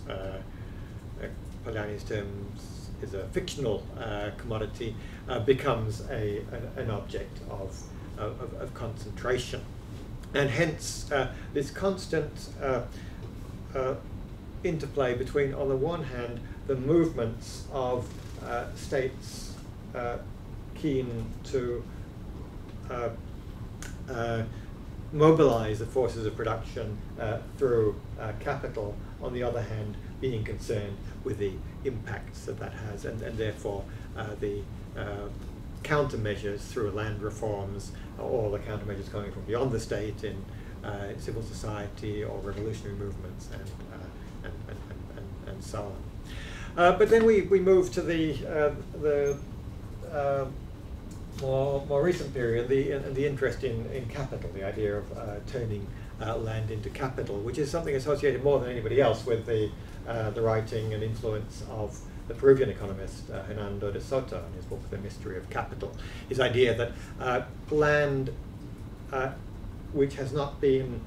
Speaker 2: uh, uh Polanyi's terms is a fictional uh, commodity uh, becomes a, an, object of, of, of, concentration. And hence this constant interplay between, on the one hand, the movements of states keen to uh, uh, mobilize the forces of production uh, through uh, capital, on the other hand, being concerned with the impacts that that has, and, and therefore uh, the uh, countermeasures through land reforms, or the countermeasures coming from beyond the state in uh, civil society or revolutionary movements, and, uh, and, and, and, and, so on. but then we, we move to the, the more, more recent period, the, uh, the interest in, in capital, the idea of uh, turning uh, land into capital, which is something associated more than anybody else with the, uh, the writing and influence of the Peruvian economist uh, Hernando de Soto in his book The Mystery of Capital. His idea that uh, land which has not been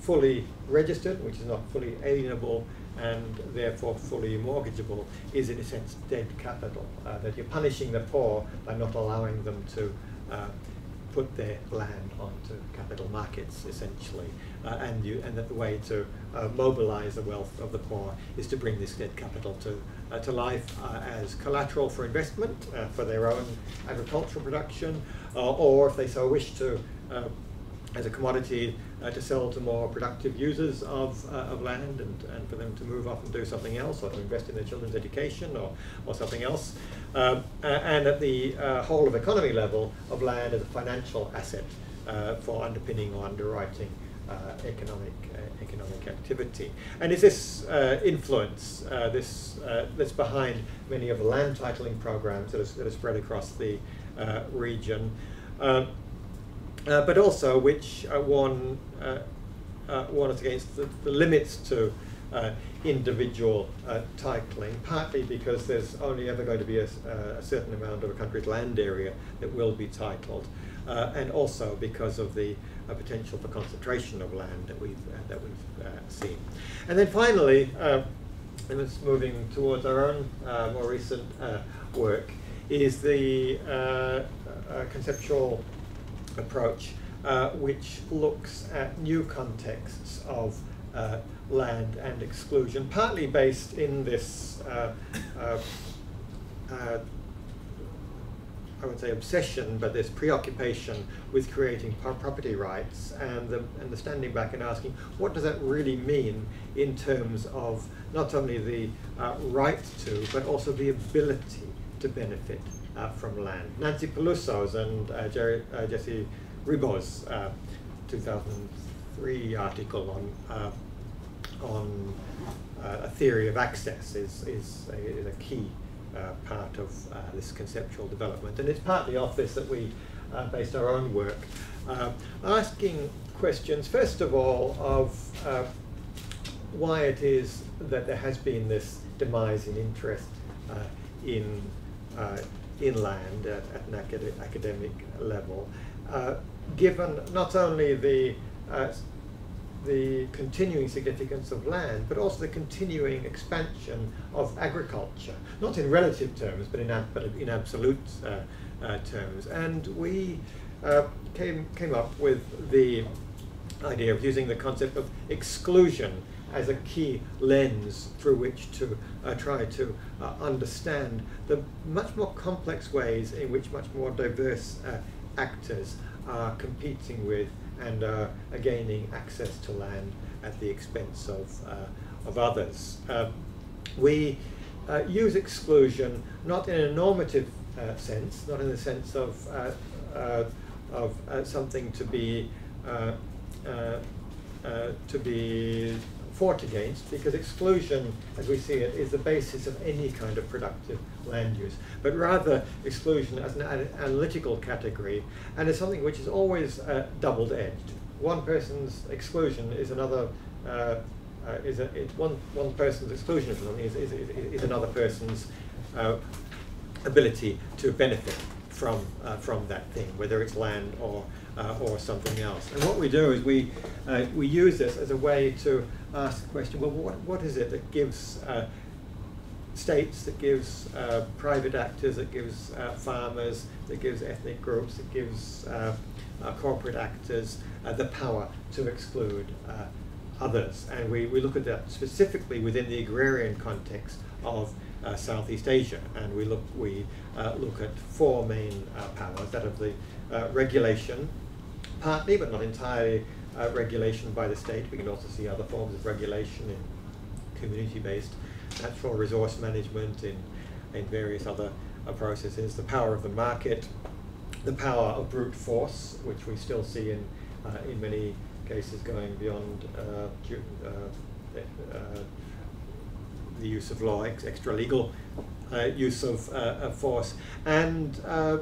Speaker 2: fully registered, which is not fully alienable, and therefore fully mortgageable is in a sense dead capital. Uh, that you're punishing the poor by not allowing them to uh, put their land onto capital markets essentially. Uh, and, you, and that the way to uh, mobilize the wealth of the poor is to bring this dead capital to, uh, to life as collateral for investment for their own agricultural production, or if they so wish to as a commodity uh, to sell to more productive users of, uh, of land and, and for them to move off and do something else or to invest in their children's education or, or something else. Um, and at the uh, whole of economy level of land as a financial asset for underpinning or underwriting economic uh, economic activity. And is this influence this that's behind many of the land titling programs that are, spread across the region? Um, uh, but also which uh, warn, uh, uh, warn us against the, the limits to uh, individual titling, partly because there's only ever going to be a, a, certain amount of a country's land area that will be titled, and also because of the potential for concentration of land that we've, that we've seen. And then finally, and it's moving towards our own more recent work, is the conceptual approach, uh, which looks at new contexts of uh, land and exclusion, partly based in this, uh, uh, uh, I would say obsession, but this preoccupation with creating property rights and the, and the standing back and asking, what does that really mean in terms of not only the right to, but also the ability to benefit uh, from land. Nancy Peluso's and uh, Jerry, uh, Jesse Ribot's 2003 article on on a theory of access is, is, a, is a key uh, part of uh, this conceptual development. And it's partly off this that we uh, based our own work, asking questions, first of all, of why it is that there has been this demise in interest in inland at, at an acad academic level, uh, given not only the uh, the continuing significance of land, but also the continuing expansion of agriculture, not in relative terms, but in, but in absolute uh, uh, terms. And we uh, came, came up with the idea of using the concept of exclusion as a key lens through which to uh, try to uh, understand the much more complex ways in which much more diverse uh, actors are competing with and are gaining access to land at the expense of, uh, of others. Um, we uh, use exclusion not in a normative uh, sense, not in the sense of, of something to be uh, to be fought against because exclusion, as we see it, is the basis of any kind of productive land use. But rather, exclusion as an analytical category and as something which is always uh, double-edged. One person's exclusion is another. Uh, uh, is a, one one person's exclusion is, is, is another person's uh, ability to benefit from uh, from that thing, whether it's land or uh, or something else. And what we do is we uh, we use this as a way to ask the question: Well, what what is it that gives uh, states, that gives uh, private actors, that gives uh, farmers, that gives ethnic groups, that gives corporate actors the power to exclude others? And we, we look at that specifically within the agrarian context of uh, Southeast Asia, and we look we uh, look at four main uh, powers: that of the uh, regulation, partly but not entirely uh, regulation by the state. We can also see other forms of regulation in community-based natural resource management, in in various other uh, processes. The power of the market, the power of brute force, which we still see in in many cases going beyond the use of law, ex extra legal uh, use of, uh, of, force, and uh,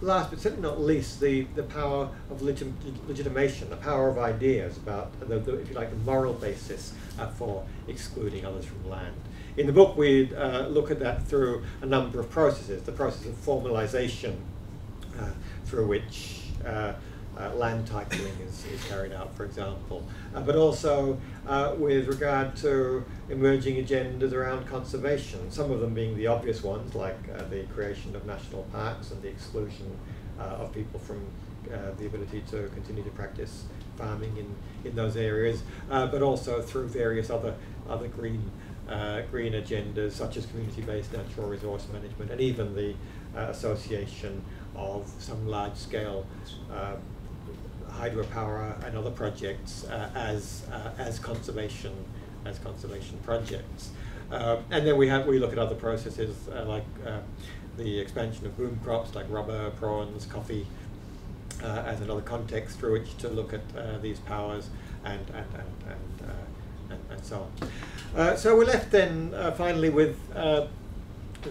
Speaker 2: last but certainly not least, the, the power of legit legitimation, the power of ideas about, the, the, if you like, the moral basis uh, for excluding others from land. In the book, we uh, look at that through a number of processes. The process of formalization, uh, through which uh, land titling is, is carried out, for example, uh, but also uh, with regard to emerging agendas around conservation, some of them being the obvious ones, like uh, the creation of national parks and the exclusion uh, of people from uh, the ability to continue to practice farming in, in those areas, but also through various other, other green, green agendas, such as community-based natural resource management, and even the association of some large-scale hydropower and other projects uh, as uh, as conservation as conservation projects. Um, and then we have we look at other processes uh, like uh, the expansion of boom crops like rubber, prawns, coffee, uh, as another context through which to look at uh, these powers and and and and, and, and, so on. so we're left then finally with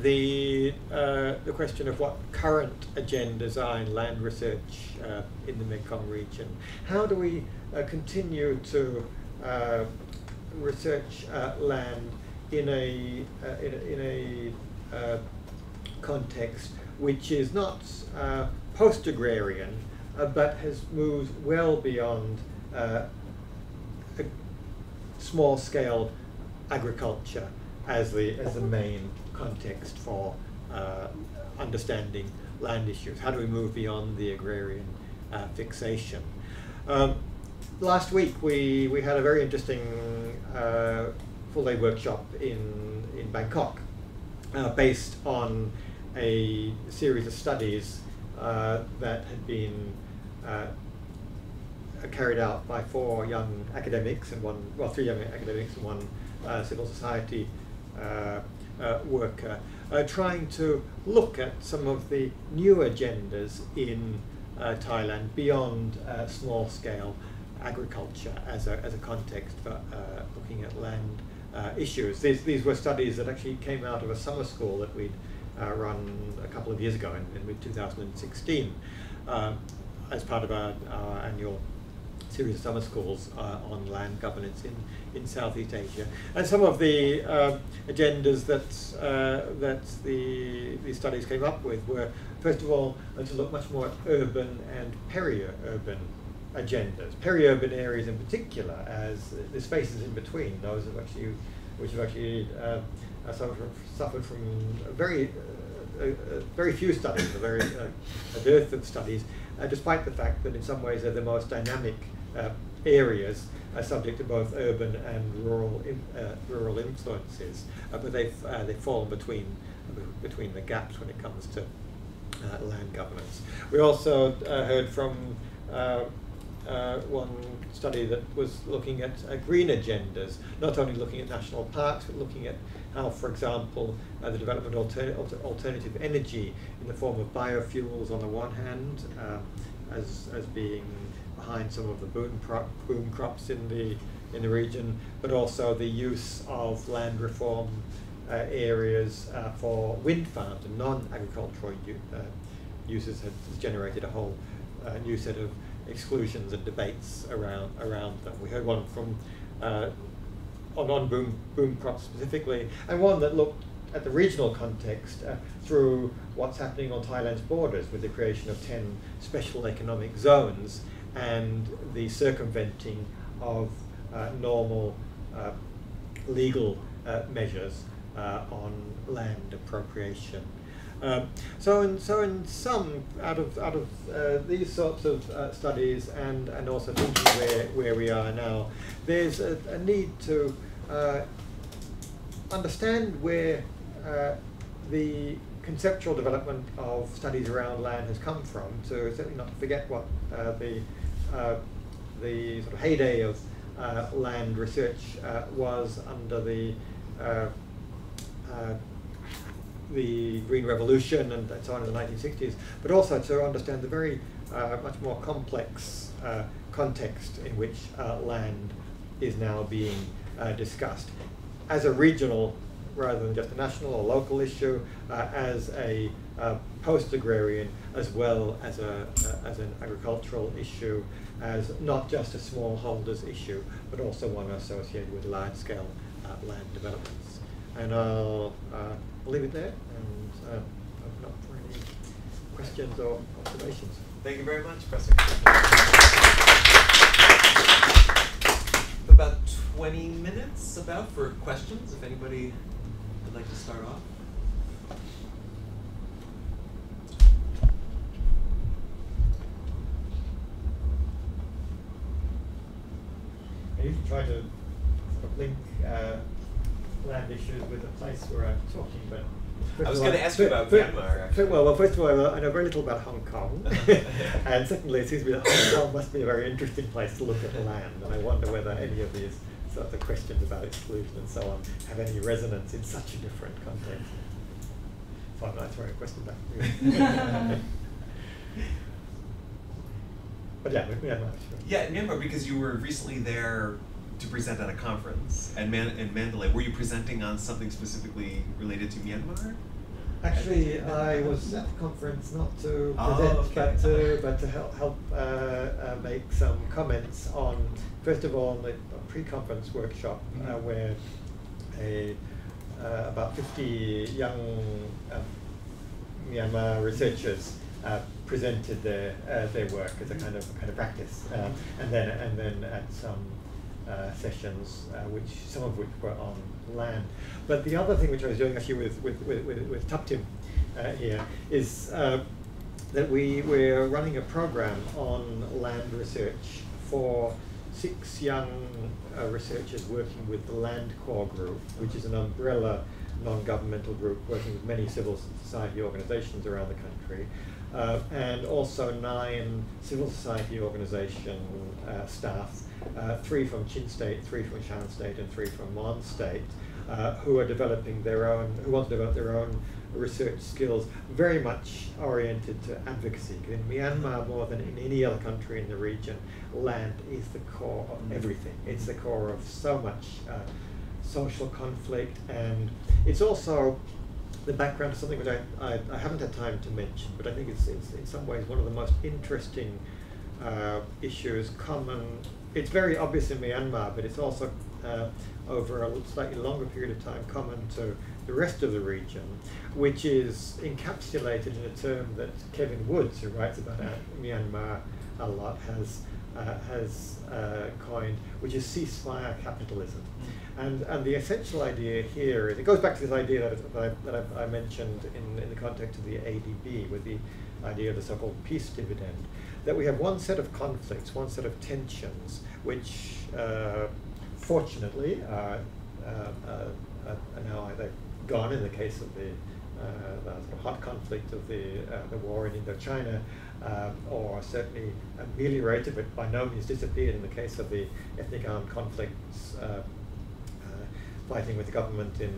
Speaker 2: the, uh, the question of what current agendas are in land research uh, in the Mekong region. How do we uh, continue to uh, research uh, land in a, uh, in a, in a context which is not post-agrarian, but has moved well beyond small-scale agriculture as the, as the main context for uh, understanding land issues? How do we move beyond the agrarian uh, fixation? Um, last week we, we had a very interesting uh, full day workshop in, in Bangkok uh, based on a series of studies uh, that had been uh, carried out by four young academics and one, well, three young academics and one civil society uh, worker, uh, trying to look at some of the new agendas in uh, Thailand beyond uh, small scale agriculture as a, as a context for uh, looking at land uh, issues. These, these were studies that actually came out of a summer school that we'd run a couple of years ago in, in mid 2016 as part of our, our annual series of summer schools uh, on land governance in, in Southeast Asia. And some of the uh, agendas that, uh, that the, the studies came up with were, first of all, uh, to look much more at urban and peri-urban agendas, peri-urban areas in particular, as the spaces in between, those actually, which have actually uh, suffered, from, suffered from very uh, very few studies, a very uh, dearth of studies, uh, despite the fact that in some ways they're the most dynamic uh, areas are subject to both urban and rural in, uh, rural influences, uh, but they uh, they fall between between the gaps when it comes to uh, land governance. We also uh, heard from one study that was looking at green agendas, not only looking at national parks, but looking at how, for example, the development of alter alternative energy in the form of biofuels on the one hand, as as being behind some of the boom, boom crops in the in the region, but also the use of land reform uh, areas uh, for wind farms and non-agricultural uh, uses has generated a whole uh, new set of exclusions and debates around around them. We heard one from uh, on, on boom boom crops specifically, and one that looked at the regional context uh, through what's happening on Thailand's borders with the creation of 10 special economic zones and the circumventing of uh, normal uh, legal uh, measures uh, on land appropriation. Um, so, in, so in some, out of, out of uh, these sorts of studies and, and also thinking where, where we are now, there's a, a need to understand where the conceptual development of studies around land has come from, so certainly not to forget what uh, the, Uh, the sort of heyday of uh, land research uh, was under the uh, uh, the Green Revolution and, so on in the 1960s, but also to understand the very much more complex context in which land is now being discussed. As a regional rather than just a national or local issue, uh, as a uh, post-agrarian as well as, a, uh, as an agricultural issue, as not just a smallholders issue, but also one associated with large-scale uh, land developments. And I'll, uh, leave it there and uh, open up for any questions or observations.
Speaker 3: Thank you very much, Professor. About 20 minutes about for questions, if anybody would like to start off?
Speaker 2: I usually try to sort of link uh, land issues with the place where I'm talking, but
Speaker 3: I was going to ask you about Myanmar. Actually.
Speaker 2: Well, well, first of all, I know very little about Hong Kong, and secondly, it seems to me that Hong Kong must be a very interesting place to look at land, and I wonder whether any of these so the questions about exclusion and so on have any resonance in such a different context. So I'm not throwing a question back to you. but yeah, Myanmar. Sure.
Speaker 3: Yeah, Myanmar, because you were recently there to present at a conference and Man- in Mandalay. Were you presenting on something specifically related to Myanmar?
Speaker 2: Actually, I was at the conference not to oh, present, oh, okay. but to but to help help uh, uh, make some comments on first of all the pre-conference workshop uh, mm-hmm. where a uh, about 50 young um, Myanmar researchers uh, presented their uh, their work as a kind of kind of practice, and then and then at some uh, sessions, uh, which some of which were on land. But the other thing which I was doing actually with with with, with, with Tuptim uh, here is uh, that we were running a program on land research for six young researchers working with the Land Core Group, which is an umbrella non-governmental group working with many civil society organizations around the country, uh, and also nine civil society organization uh, staff uh, three from Chin State, three from Shan State, and three from Mon State, uh, who are developing their own, who want to develop their own research skills, very much oriented to advocacy. In Myanmar, more than in any other country in the region, land is the core of mm. everything. It's the core of so much uh, social conflict, and it's also the background of something which I, I, I, haven't had time to mention, but I think it's, it's in some ways one of the most interesting uh, issues common it's very obvious in Myanmar, but it's also uh, over a slightly longer period of time common to the rest of the region, which is encapsulated in a term that Kevin Woods, who writes about Myanmar a lot, has uh, has uh, coined, which is ceasefire capitalism. And, and the essential idea here is, it goes back to this idea that, that, I, that I, I mentioned in, in the context of the ADB, with the idea of the so-called peace dividend, that we have one set of conflicts, one set of tensions, which uh, fortunately are, uh, uh, are now either gone in the case of the, uh, the sort of hot conflict of the, uh, the war in Indochina, um, or certainly ameliorated, but by no means disappeared in the case of the ethnic armed conflicts fighting with the government in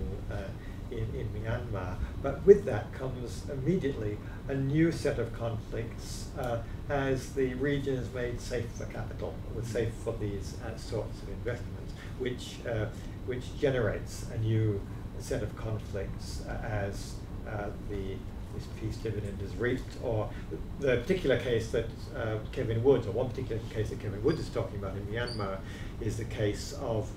Speaker 2: in, in Myanmar. But with that comes immediately a new set of conflicts uh, as the region is made safe for capital, or safe for these uh, sorts of investments, which, uh, which generates a new set of conflicts uh, as uh, the this peace dividend is reaped, or the particular case that uh, Kevin Woods, or one particular case that Kevin Woods is talking about in Myanmar, is the case of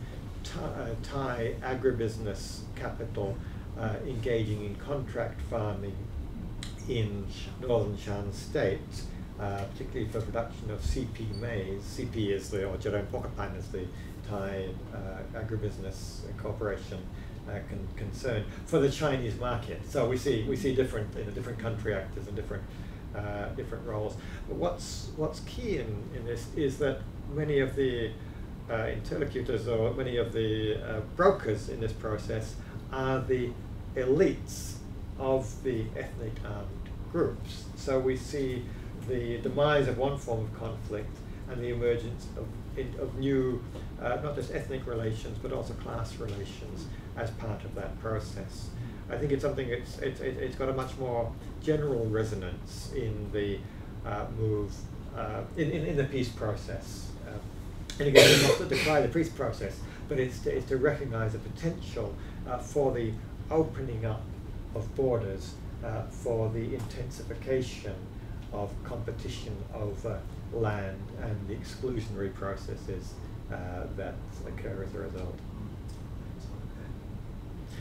Speaker 2: Thai, Thai agribusiness capital uh, engaging in contract farming in northern Shan state, uh, particularly for production of CP maize. CP is the, or Pokphand is the Thai uh, agribusiness corporation uh, con concern for the Chinese market. So we see we see different you know, different country actors and different uh, different roles. But what's what's key in, in this is that many of the uh, interlocutors or many of the uh, brokers in this process are the elites of the ethnic armed groups. So we see the demise of one form of conflict and the emergence of, of new, uh, not just ethnic relations, but also class relations as part of that process. I think it's something, it's, it's, it's got a much more general resonance in the uh, move, uh, in, in, in, the peace process. And again, it's not to decry the peace process, but it's to, it's to recognize the potential uh, for the opening up of borders uh, for the intensification of competition over land and the exclusionary processes uh, that occur as a result.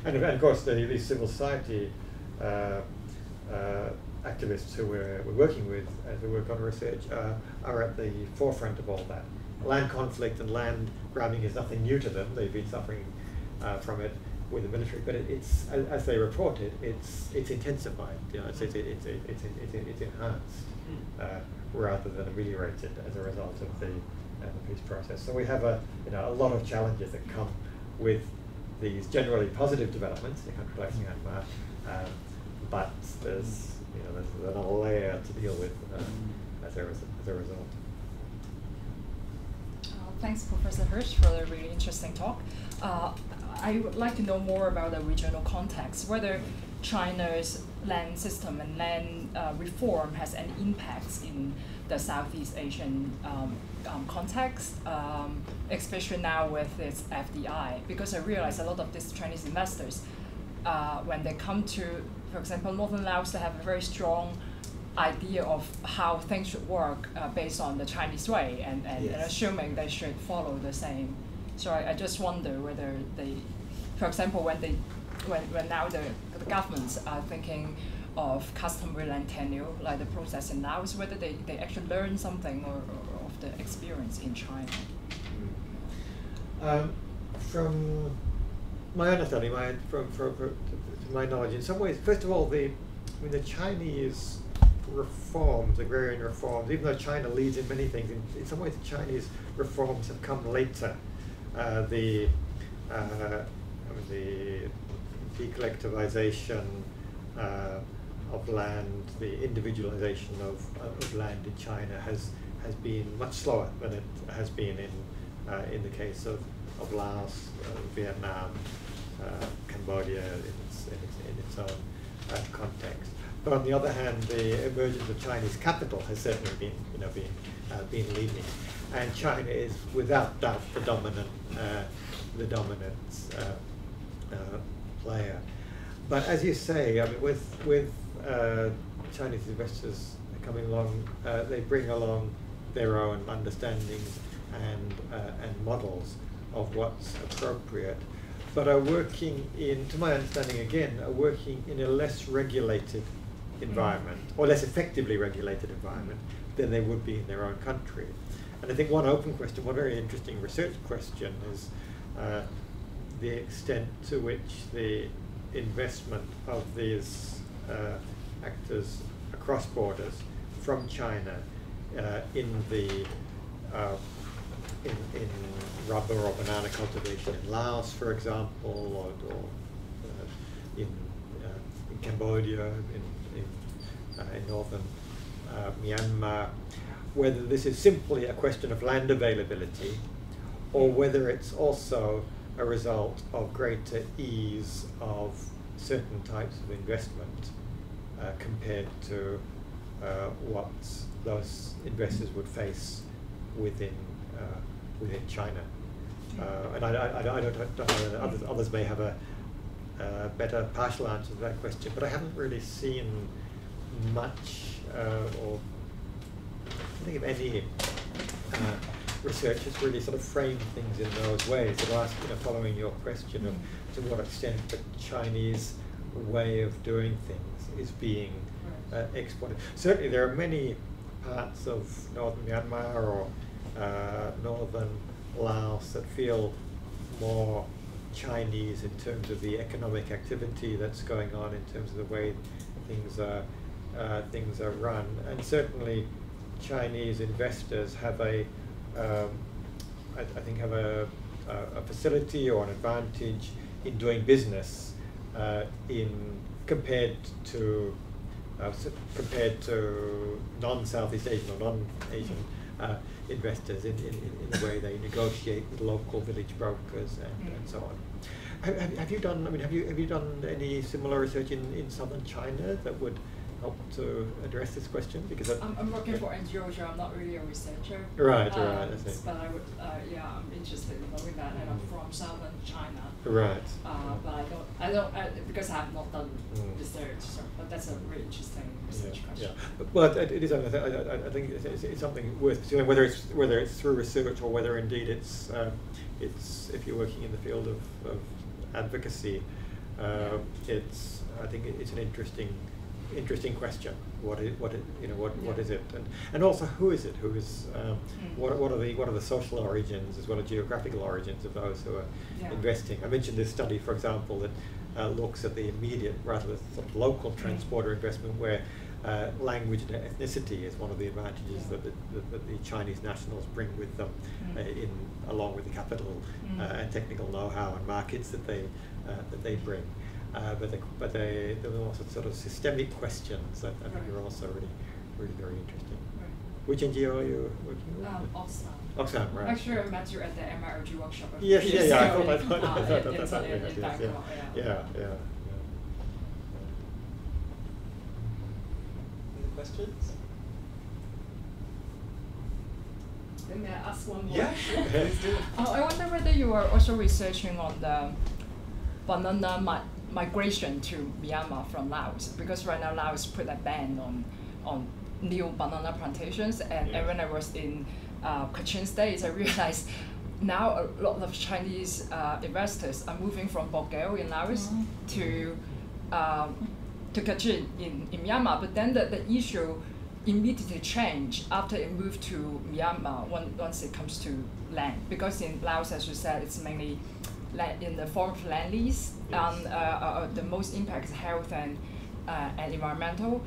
Speaker 2: And, and of course, the, the civil society uh, uh, activists who we're, we're, working with as we work on research uh, are at the forefront of all that. Land conflict and land grabbing is nothing new to them. They've been suffering uh, from it with the military, but it, it's as, as, they reported, it's it's intensified. You know, it's it's it's it's, it's, it's enhanced hmm. uh, rather than ameliorated as a result of the, uh, the peace process. So we have a you know a lot of challenges that come with these generally positive developments in a country like Myanmar, um, but there's you know there's another layer to deal with uh, hmm. as, a, as a result.
Speaker 4: Thanks, Professor Hirsch, for the really interesting talk. Uh, I would like to know more about the regional context, whether China's land system and land uh, reform has any impacts in the Southeast Asian um, um, context, um, especially now with its FDI. Because I realize a lot of these Chinese investors, uh, when they come to, for example, Northern Laos, they have a very strong idea of how things should work uh, based on the Chinese way and, and, yes. and assuming they should follow the same so I, I just wonder whether they, for example, when they, when, when now the, the governments are thinking of customary land tenure, like the process in Laos, whether they, they actually learn something or, or of the experience in China.
Speaker 2: Um, from my understanding, my, from, from, from, my knowledge, in some ways, first of all, the, I mean, the Chinese reforms, agrarian reforms, even though China leads in many things, in, in some ways the Chinese reforms have come later uh, the uh, the decollectivization uh, of land, the individualization of, of land in China has has been much slower than it has been in uh, in the case of, of Laos, uh, Vietnam, uh, Cambodia in its, in its, in its own context. But on the other hand, the emergence of Chinese capital has certainly been, you know, been, been leading and China is without doubt the dominant, uh, the dominant uh, uh, player. But as you say, I mean, with with uh, Chinese investors coming along, uh, they bring along their own understandings and and models of what's appropriate, but are working in, to my understanding again, are working in a less regulated environment or less effectively regulated environment than they would be in their own country. And I think one open question, one very interesting research question is uh, the extent to which the investment of these uh, actors across borders from China uh, in the uh, in, in rubber or banana cultivation in Laos, for example, or, or uh, in, uh, in Cambodia, in, in, in northern Myanmar, whether this is simply a question of land availability or whether it's also a result of greater ease of certain types of investment uh, compared to uh, what those investors would face within uh, within China. Uh, and I, I, I, don't, don't know, others, others may have a uh, better partial answer to that question, but I haven't really seen much uh, or I think of any uh, research has really sort of framed things in those ways. So ask, you know, following your question of to what extent the Chinese way of doing things is being uh, exported. Certainly, there are many parts of northern Myanmar or uh, northern Laos that feel more Chinese in terms of the economic activity that's going on, in terms of the way things are uh, things are run, and certainly Chinese investors have a, um, I, I, think have a, a, facility or an advantage in doing business uh, in compared to uh, compared to non-Southeast Asian or non-Asian uh, investors in, in, in the way they negotiate with local village brokers and, and so on. Have, have, you done? I mean, have you have you done any similar research in, in southern China that would help to address this question? Because
Speaker 4: I'm, I'm working for NGO, I'm not really a researcher.
Speaker 2: Right, um, right. I.
Speaker 4: But I would, uh, yeah, I'm interested in knowing that, and I'm from southern China.
Speaker 2: Right.
Speaker 4: Uh, but I don't, I don't, I, because I have not done mm. research. So, but that's a really interesting research
Speaker 2: yeah,
Speaker 4: question.
Speaker 2: Yeah. Well, it, it is. I, I, I think it's, it's, it's, something worth pursuing, whether it's whether it's through research or whether indeed it's uh, it's if you're working in the field of, of advocacy. Uh, it's I think it's an interesting interesting question. What is what is, you know what yeah. what is it and and also who is it? Who is um, mm. what what are the what are the social origins as well as geographical origins of those who are yeah. investing? I mentioned this study, for example, that uh, looks at the immediate rather than sort of local mm. transporter investment where. Uh, language and ethnicity is one of the advantages yeah. that, the, that, that, the Chinese nationals bring with them, mm. uh, in along with the capital uh, mm. and technical know-how and markets that they uh, that they bring. Uh, but the, but they, there were also sort of systemic questions that I think right. are also really, really very interesting. Right. Which NGO are you working with?
Speaker 4: Um, Oxfam.
Speaker 2: Oxfam, right.
Speaker 4: Actually, I met you at the MIRG workshop.
Speaker 2: Yes, yeah, yeah, I thought,
Speaker 4: I
Speaker 2: thought, I thought,
Speaker 4: in,
Speaker 2: that, that,
Speaker 4: in, in,
Speaker 2: yes, yeah. Yeah, yeah, yeah.
Speaker 3: Any questions?
Speaker 4: Then may I ask one more?
Speaker 3: Yeah, sure. Please do.
Speaker 4: Uh, I wonder whether you are also researching on the banana mi- migration to Myanmar from Laos because right now Laos put a ban on on new banana plantations and, yeah. and when I was in uh, Kachin state I realized now a lot of Chinese uh, investors are moving from Bokeo in Laos mm-hmm. to um, to Kachin in, in Myanmar but then the, the issue immediately change after it moved to Myanmar when, once it comes to land because in Laos as you said it's mainly in the form of land lease. Yes. Um, uh, uh, the most impacts health and, uh, and environmental.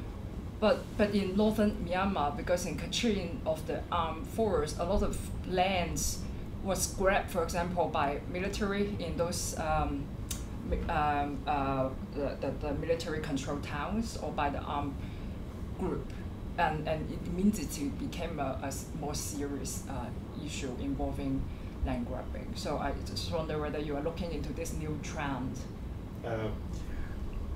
Speaker 4: But, but in northern Myanmar, because in Kachin of the armed force, a lot of lands was grabbed, for example, by military in those um, um, uh, the, the, the military controlled towns or by the armed group. And, and it immediately became a, a more serious uh, issue involving land grabbing. So I just wonder whether you are looking into this new trend.
Speaker 2: Um,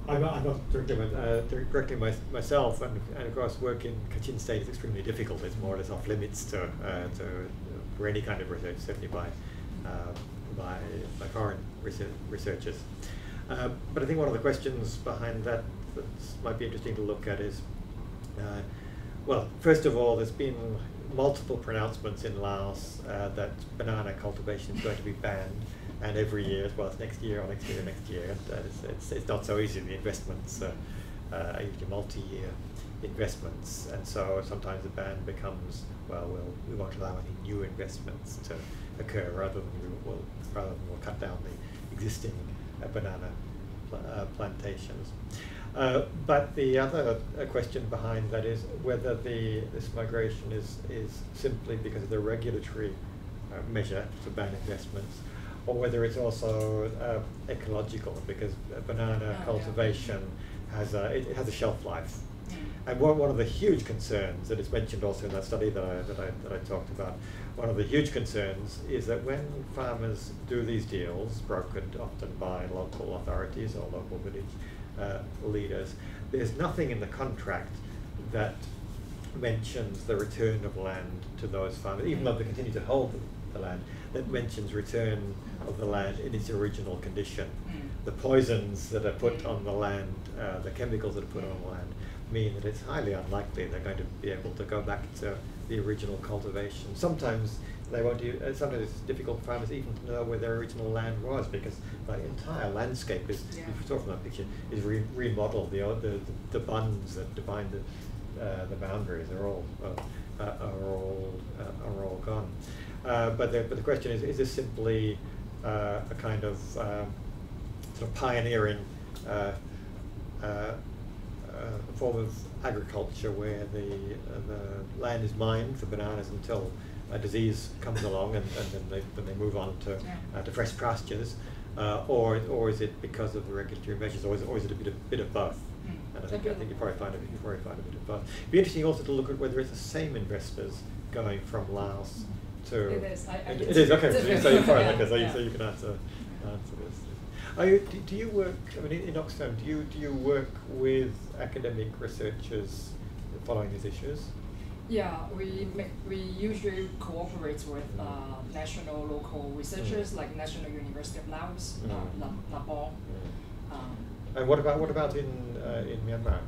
Speaker 2: I'm, I'm not directly, uh, directly my, myself, and, and of course, work in Kachin State is extremely difficult. It's more or less off limits to, uh, to uh, for any kind of research, certainly by uh, by, by foreign research, researchers. Uh, but I think one of the questions behind that that might be interesting to look at is, uh, well, first of all, there's been multiple pronouncements in Laos uh, that banana cultivation is going to be banned, and every year, as well as next year or next year, next year, uh, it's, it's, it's, not so easy. The investments uh, uh, are usually multi-year investments, and so sometimes the ban becomes well, we'll we won't allow any new investments to occur, rather than we will rather than we'll cut down the existing uh, banana pl uh, plantations. Uh, but the other uh, question behind that is whether the this migration is is simply because of the regulatory uh, measure to ban investments, or whether it's also uh, ecological because banana oh, cultivation yeah. has a it, it, has a shelf life. Mm. And one, one of the huge concerns that is mentioned also in that study that I, that I, that I talked about one of the huge concerns is that when farmers do these deals, brokered often by local authorities or local village uh, leaders, there's nothing in the contract that mentions the return of land to those farmers, even though they continue to hold the, the land, that mentions return of the land in its original condition.
Speaker 4: Mm.
Speaker 2: The poisons that are put on the land, uh, the chemicals that are put on the land, mean that it's highly unlikely they're going to be able to go back to the original cultivation. Sometimes they won't. do- uh, sometimes it's difficult for farmers even to know where their original land was because the entire landscape is,
Speaker 4: Yeah.
Speaker 2: if you saw from that picture, is re- remodeled. The, the the bunds that define the uh, the boundaries are all uh, uh, are all uh, are all gone. Uh, but the but the question is: Is this simply uh, a kind of um, sort of pioneering uh, uh, uh, form of agriculture where the uh, the land is mined for bananas until a disease comes along and, and then they then they move on to uh, to fresh pastures, uh, or or is it because of the regulatory measures, or is, or is it a bit of bit of both?
Speaker 4: Mm.
Speaker 2: And I think I think you probably find it you probably find a bit of both. It'd be interesting also to look at whether it's the same investors going from Laos to.
Speaker 4: It is. I- I
Speaker 2: it, it is okay. So, you- so you're fine. Okay, so you,
Speaker 4: yeah.
Speaker 2: so you can answer answer this. Are you, do, do you work? I mean, in, in Oxfam, do you do you work with academic researchers following these issues?
Speaker 4: Yeah, we make, we usually cooperate with uh, national local researchers
Speaker 2: Mm.
Speaker 4: like National University of Laos, uh,
Speaker 2: Mm.
Speaker 4: La, Labor. Um,
Speaker 2: And what about what about in uh, in Myanmar?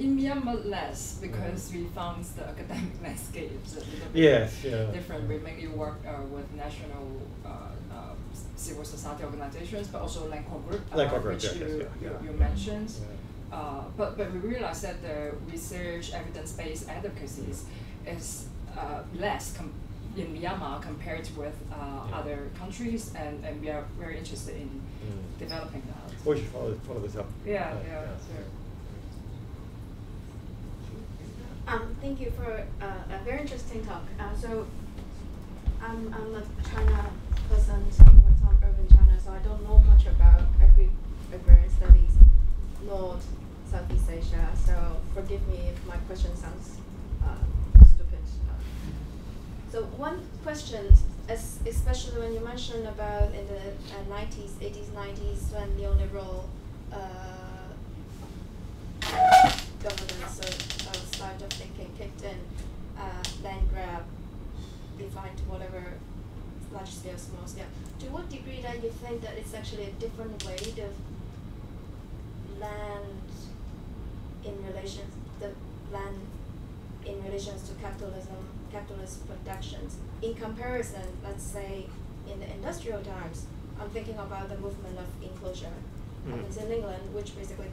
Speaker 4: in Myanmar, less because
Speaker 2: Mm.
Speaker 4: we found the academic landscape is a little bit
Speaker 2: Yes, yeah.
Speaker 4: different. We mainly work uh, with national uh, uh, civil society organizations, but also Land Core Group, uh,
Speaker 2: Group,
Speaker 4: which
Speaker 2: yeah,
Speaker 4: you,
Speaker 2: yeah,
Speaker 4: you,
Speaker 2: yeah.
Speaker 4: you mentioned.
Speaker 2: Yeah.
Speaker 4: Uh, but, but we realized that the research evidence-based advocacies is uh, less com- in Myanmar compared with uh,
Speaker 2: Yeah.
Speaker 4: other countries, and, and we are very interested in
Speaker 2: Mm.
Speaker 4: developing that.
Speaker 2: We should follow follow this up.
Speaker 4: Yeah,
Speaker 2: Uh,
Speaker 4: yeah, sure.
Speaker 5: Um, thank you for uh, a very interesting talk. Uh, so, I'm, I'm a China person, so I work on urban China, so I don't know much about agri agrarian studies, nor Southeast Asia. So, forgive me if my question sounds uh, stupid. So, one question, es- especially when you mentioned about in the uh, 90s, 80s, 90s, when neoliberal uh, governance or, or style of thinking kicked in, uh, land grab, defined whatever large scale, small scale. To what degree do you think that it's actually a different way of land in relation the land in relations to capitalism, capitalist productions. In comparison, let's say in the industrial times, I'm thinking about the movement of enclosure happens in England, which basically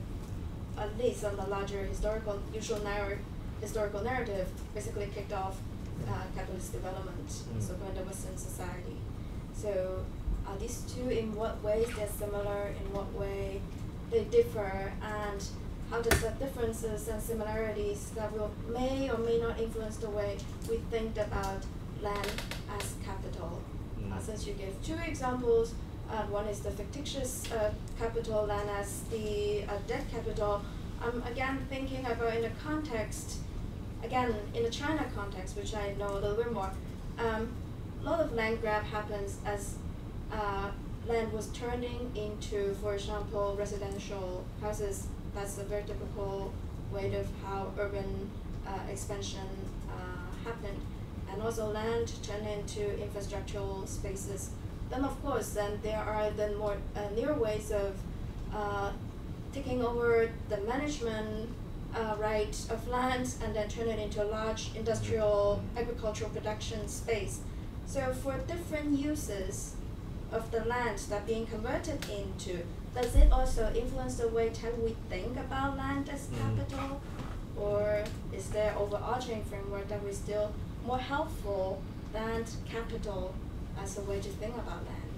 Speaker 5: at least on the larger historical usual narr- historical narrative basically kicked off uh, capitalist development
Speaker 2: Mm.
Speaker 5: so in the Western society. So are these two in what ways they're similar, in what way they differ, and how does the differences and similarities that will may or may not influence the way we think about land as capital?
Speaker 2: Mm.
Speaker 5: Uh, since you gave two examples, uh, one is the fictitious uh, capital land as the uh, debt capital. I'm again thinking about in the context, again in the China context, which I know a little bit more. Um, a lot of land grab happens as uh, land was turning into, for example, residential houses. That's a very typical way of how urban uh, expansion uh, happened, and also land turned into infrastructural spaces. Then, of course, then there are then more uh, near ways of taking over the management uh, right of land and then turn it into a large industrial agricultural production space. So for different uses of the land that being converted into, does it also influence the way that we think about land as
Speaker 2: Mm.
Speaker 5: capital? Or is there overarching framework that we still more helpful than capital as a way to think about land?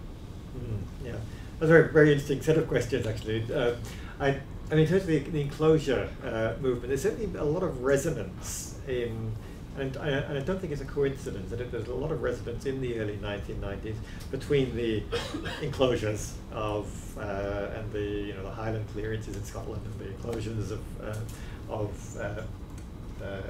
Speaker 2: Mm, yeah, that's a very, very interesting set of questions actually. Uh, I, I mean, in terms of the, the enclosure uh, movement, there's certainly a lot of resonance in, and I, and I don't think it's a coincidence that there's a lot of resonance in the early 1990s between the enclosures of uh, and the you know the Highland clearances in Scotland and the enclosures of uh, of uh, uh,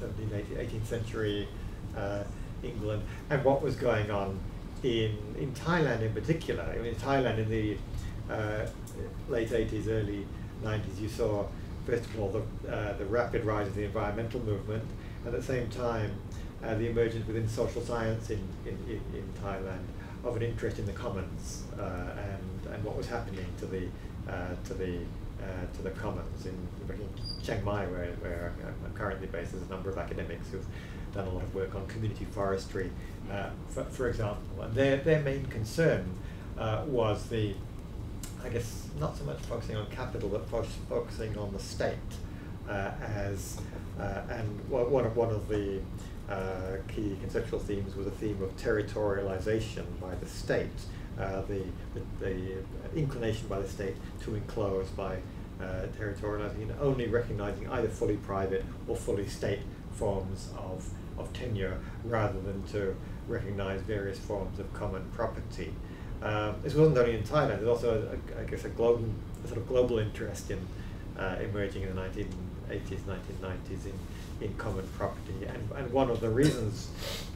Speaker 2: 17th, 18th century uh, England, and what was going on in, in Thailand in particular. I mean, in Thailand in the uh, late 80s, early 90s, you saw, first of all, the, uh, the rapid rise of the environmental movement, at the same time, uh, the emergence within social science in, in, in, in, Thailand of an interest in the commons uh, and, and what was happening to the, uh, to the, uh, to the commons. In, in Chiang Mai, where, where I'm currently based, there's a number of academics who've done a lot of work on community forestry, uh, for, for, example. And their, their main concern uh, was the, I guess, not so much focusing on capital, but focusing on the state as, and one of, one of the uh, key conceptual themes was a theme of territorialization by the state, uh, the, the, the, inclination by the state to enclose by uh, territorializing and only recognizing either fully private or fully state forms of, of tenure rather than to recognize various forms of common property. Um, this wasn't only in Thailand, there's also, I guess, a global, a sort of global interest in uh, emerging in the 1980s, 1990s in in common property. And, and one of the reasons,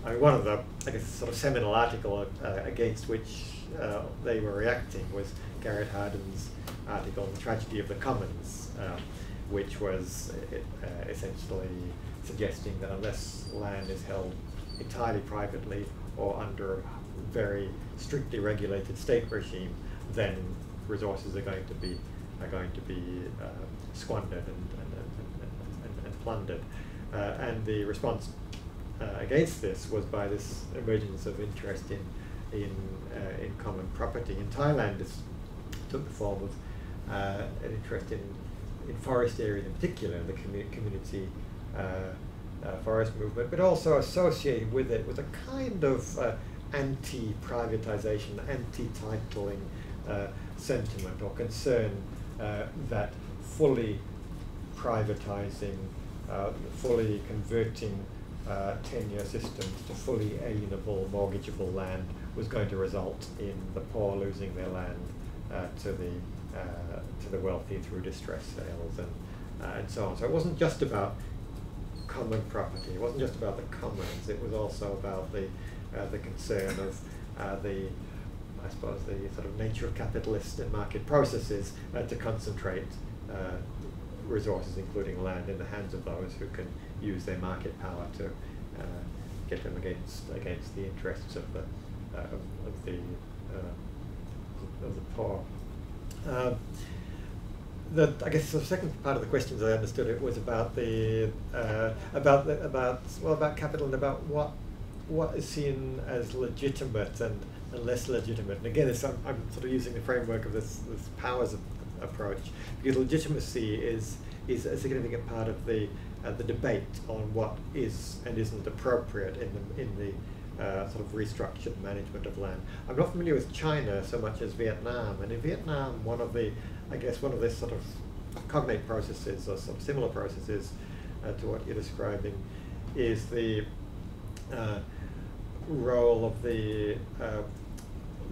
Speaker 2: I mean, one of the, I guess, sort of seminal article uh, against which uh, they were reacting was Garrett Hardin's article, The Tragedy of the Commons, uh, which was uh, essentially suggesting that unless land is held entirely privately or under a very strictly regulated state regime, then resources are going to be are going to be uh, squandered and, and, and, and, and plundered. Uh, and the response uh, against this was by this emergence of interest in in, uh, in common property. In Thailand, this took the form of an interest in, in forest areas in particular, the commu community uh, forest movement, but also associated with it was a kind of uh, anti-privatization, anti-titling uh, sentiment or concern that fully privatizing uh, fully converting uh, tenure systems to fully alienable, mortgageable land was going to result in the poor losing their land uh, to the uh, to the wealthy through distress sales and uh, and so on. So it wasn't just about common property. It wasn't just about the commons. It was also about the uh, the concern of the I suppose the sort of nature of capitalist and market processes to concentrate resources, including land, in the hands of those who can use their market power to uh, get them against against the interests of the uh, of, of, the uh, of the poor. Um, the, I guess the second part of the question, as I understood it, was about the uh, about the, about well about capital and about what what is seen as legitimate and, and less legitimate. And again, I'm, I'm, sort of using the framework of this, this powers of approach because legitimacy is is a significant part of the uh, the debate on what is and isn't appropriate in the in the uh, sort of restructured management of land. I'm not familiar with China so much as Vietnam, and in Vietnam, one of the I guess one of the sort of cognate processes or some similar processes uh, to what you're describing is the uh, role of the uh,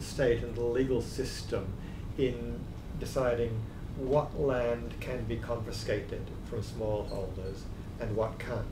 Speaker 2: state and the legal system in deciding what land can be confiscated from smallholders and what can't,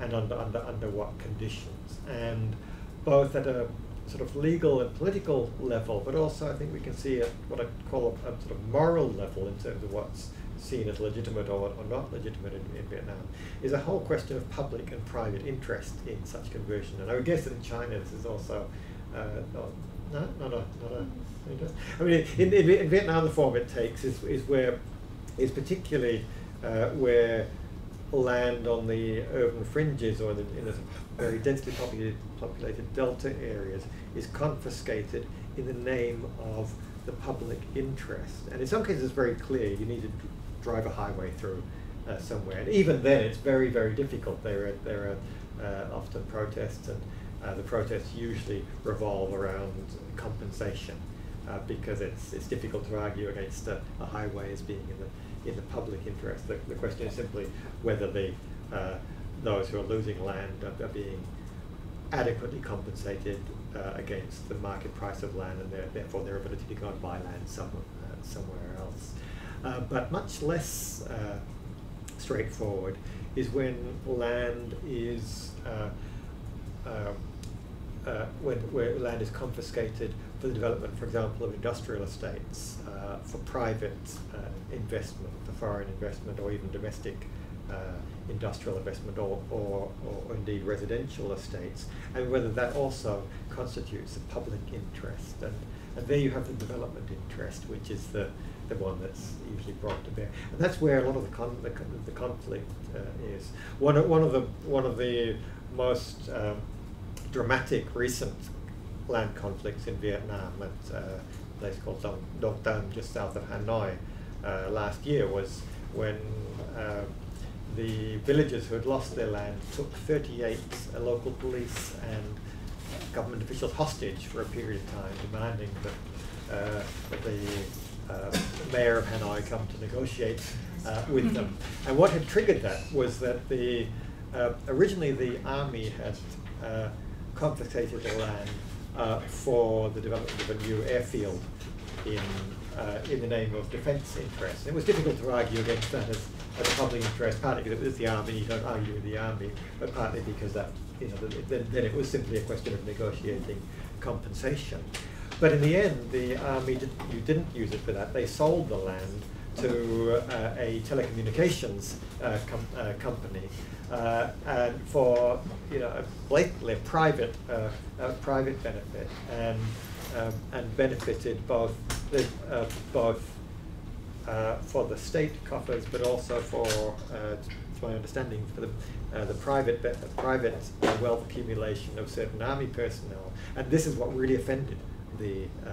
Speaker 2: and under, under, under what conditions. And both at a sort of legal and political level, but also I think we can see at what I call a, a sort of moral level in terms of what's seen as legitimate or, or not legitimate in, in, Vietnam, is a whole question of public and private interest in such conversion. And I would guess that in China this is also uh, not, not, not, a, not a I mean, in, in, in, Vietnam, the form it takes is, is where, is particularly uh, where land on the urban fringes or in, the, in the very densely populated, populated delta areas is confiscated in the name of the public interest. And in some cases, it's very clear you need to drive a highway through uh, somewhere. And even then, it's very, very difficult. There are, there are uh, often protests, and uh, the protests usually revolve around compensation uh, because it's, it's difficult to argue against a, a, highway as being in the, in the public interest. The, the question is simply whether the, uh, those who are losing land are, are being adequately compensated uh, against the market price of land and their, therefore their ability to go and buy land somewhere, uh, somewhere else. Uh, but much less uh, straightforward is when land is uh, when where land is confiscated the development, for example, of industrial estates, uh, for private uh, investment, for foreign investment, or even domestic uh, industrial investment, or, or, or indeed residential estates, and whether that also constitutes a public interest. And, and there you have the development interest, which is the the one that's usually brought to bear, and that's where a lot of the con- the, the conflict uh, is. One of, one of the one of the most um, dramatic recent land conflicts in Vietnam at uh, a place called Dong, Dong Tam, just south of Hanoi, uh, last year was when uh, the villagers who had lost their land took 38 uh, local police and government officials hostage for a period of time, demanding that, uh, that the uh, mayor of Hanoi come to negotiate uh, with them. And what had triggered that was that the uh, originally the army had uh, confiscated the land uh, for the development of a new airfield in uh, in the name of defence interests. It was difficult to argue against that as, as a public interest, partly because it was the army, you don't argue with the army, but partly because that you know then, then it was simply a question of negotiating compensation. But in the end, the army did, you didn't use it for that. They sold the land to uh, a telecommunications uh, com- uh, company, uh, and for you know a blatantly private uh, private benefit, and um, and benefited both the, both for the state coffers, but also for, to my understanding, for the uh, the private be- private wealth accumulation of certain army personnel, and this is what really offended the, uh,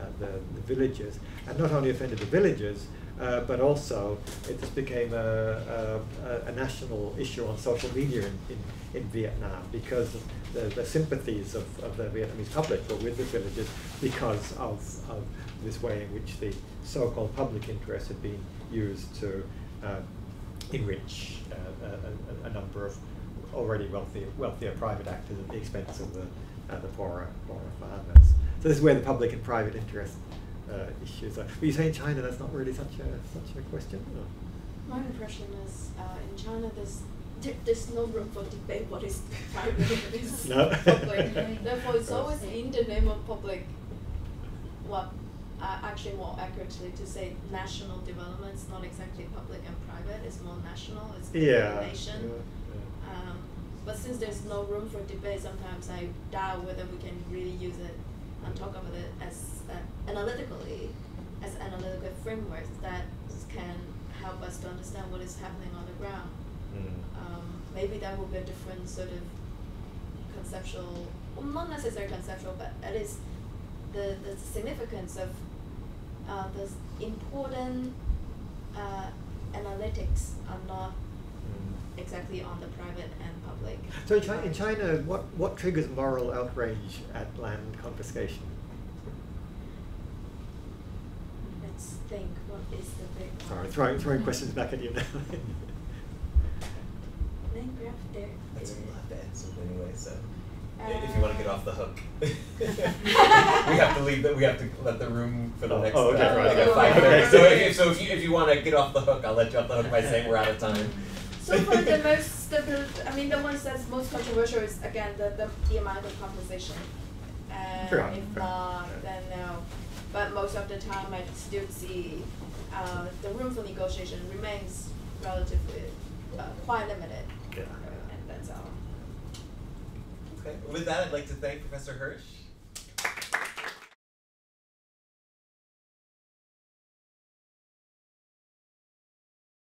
Speaker 2: uh, the, the villagers, and not only offended the villagers, uh, but also it just became a, a, a, national issue on social media in, in, in Vietnam because the, the sympathies of, of the Vietnamese public were with the villagers because of, of this way in which the so-called public interest had been used to uh, enrich uh, a, a, number of already wealthy, wealthier private actors at the expense of the, uh, the poorer, poorer farmers. So this is where the public and private interest uh, issues are. But you say in China that's not really such a such a question.
Speaker 5: Or? My impression is uh, in China there's there's no room for debate what is private what is
Speaker 2: no.
Speaker 5: public. Therefore, it's always in the name of public. What uh, actually more accurately to say national development is not exactly public and private. It's more national. It's
Speaker 2: yeah.
Speaker 5: nation.
Speaker 2: Yeah, yeah.
Speaker 5: Um, but since there's no room for debate, sometimes I doubt whether we can really use it and talk about it as uh, analytically, as analytical frameworks that can help us to understand what is happening on the ground. Mm. Um, maybe that will be a different sort of conceptual, well, not necessarily conceptual, but at least the, the significance of uh, the important uh, analytics are not. Exactly on the private and public.
Speaker 2: So in China, in China, what, what triggers moral outrage at land confiscation?
Speaker 5: Let's think. What is the big?
Speaker 2: Sorry, throwing throwing questions back at you now.
Speaker 5: then graph there.
Speaker 3: That's what we'll have to answer anyway. So.
Speaker 5: Uh,
Speaker 3: if you want to get off the hook, we have to leave. The, we have to let the room for the
Speaker 2: oh,
Speaker 3: next.
Speaker 2: Oh, okay,
Speaker 3: uh,
Speaker 2: right.
Speaker 3: like
Speaker 2: okay.
Speaker 3: five
Speaker 2: okay.
Speaker 3: So if, so if you if you want to get off the hook, I'll let you off the hook by saying we're out of time.
Speaker 5: So for the most, the, the, I mean, the ones that's most controversial is again the, the, the amount of compensation. And
Speaker 2: Sure,
Speaker 5: if
Speaker 2: sure.
Speaker 5: not, then no. But most of the time, I still see uh, the room for negotiation remains relatively uh, quite limited.
Speaker 2: Yeah.
Speaker 5: And that's all.
Speaker 3: Okay. With that, I'd like to thank Professor Hirsch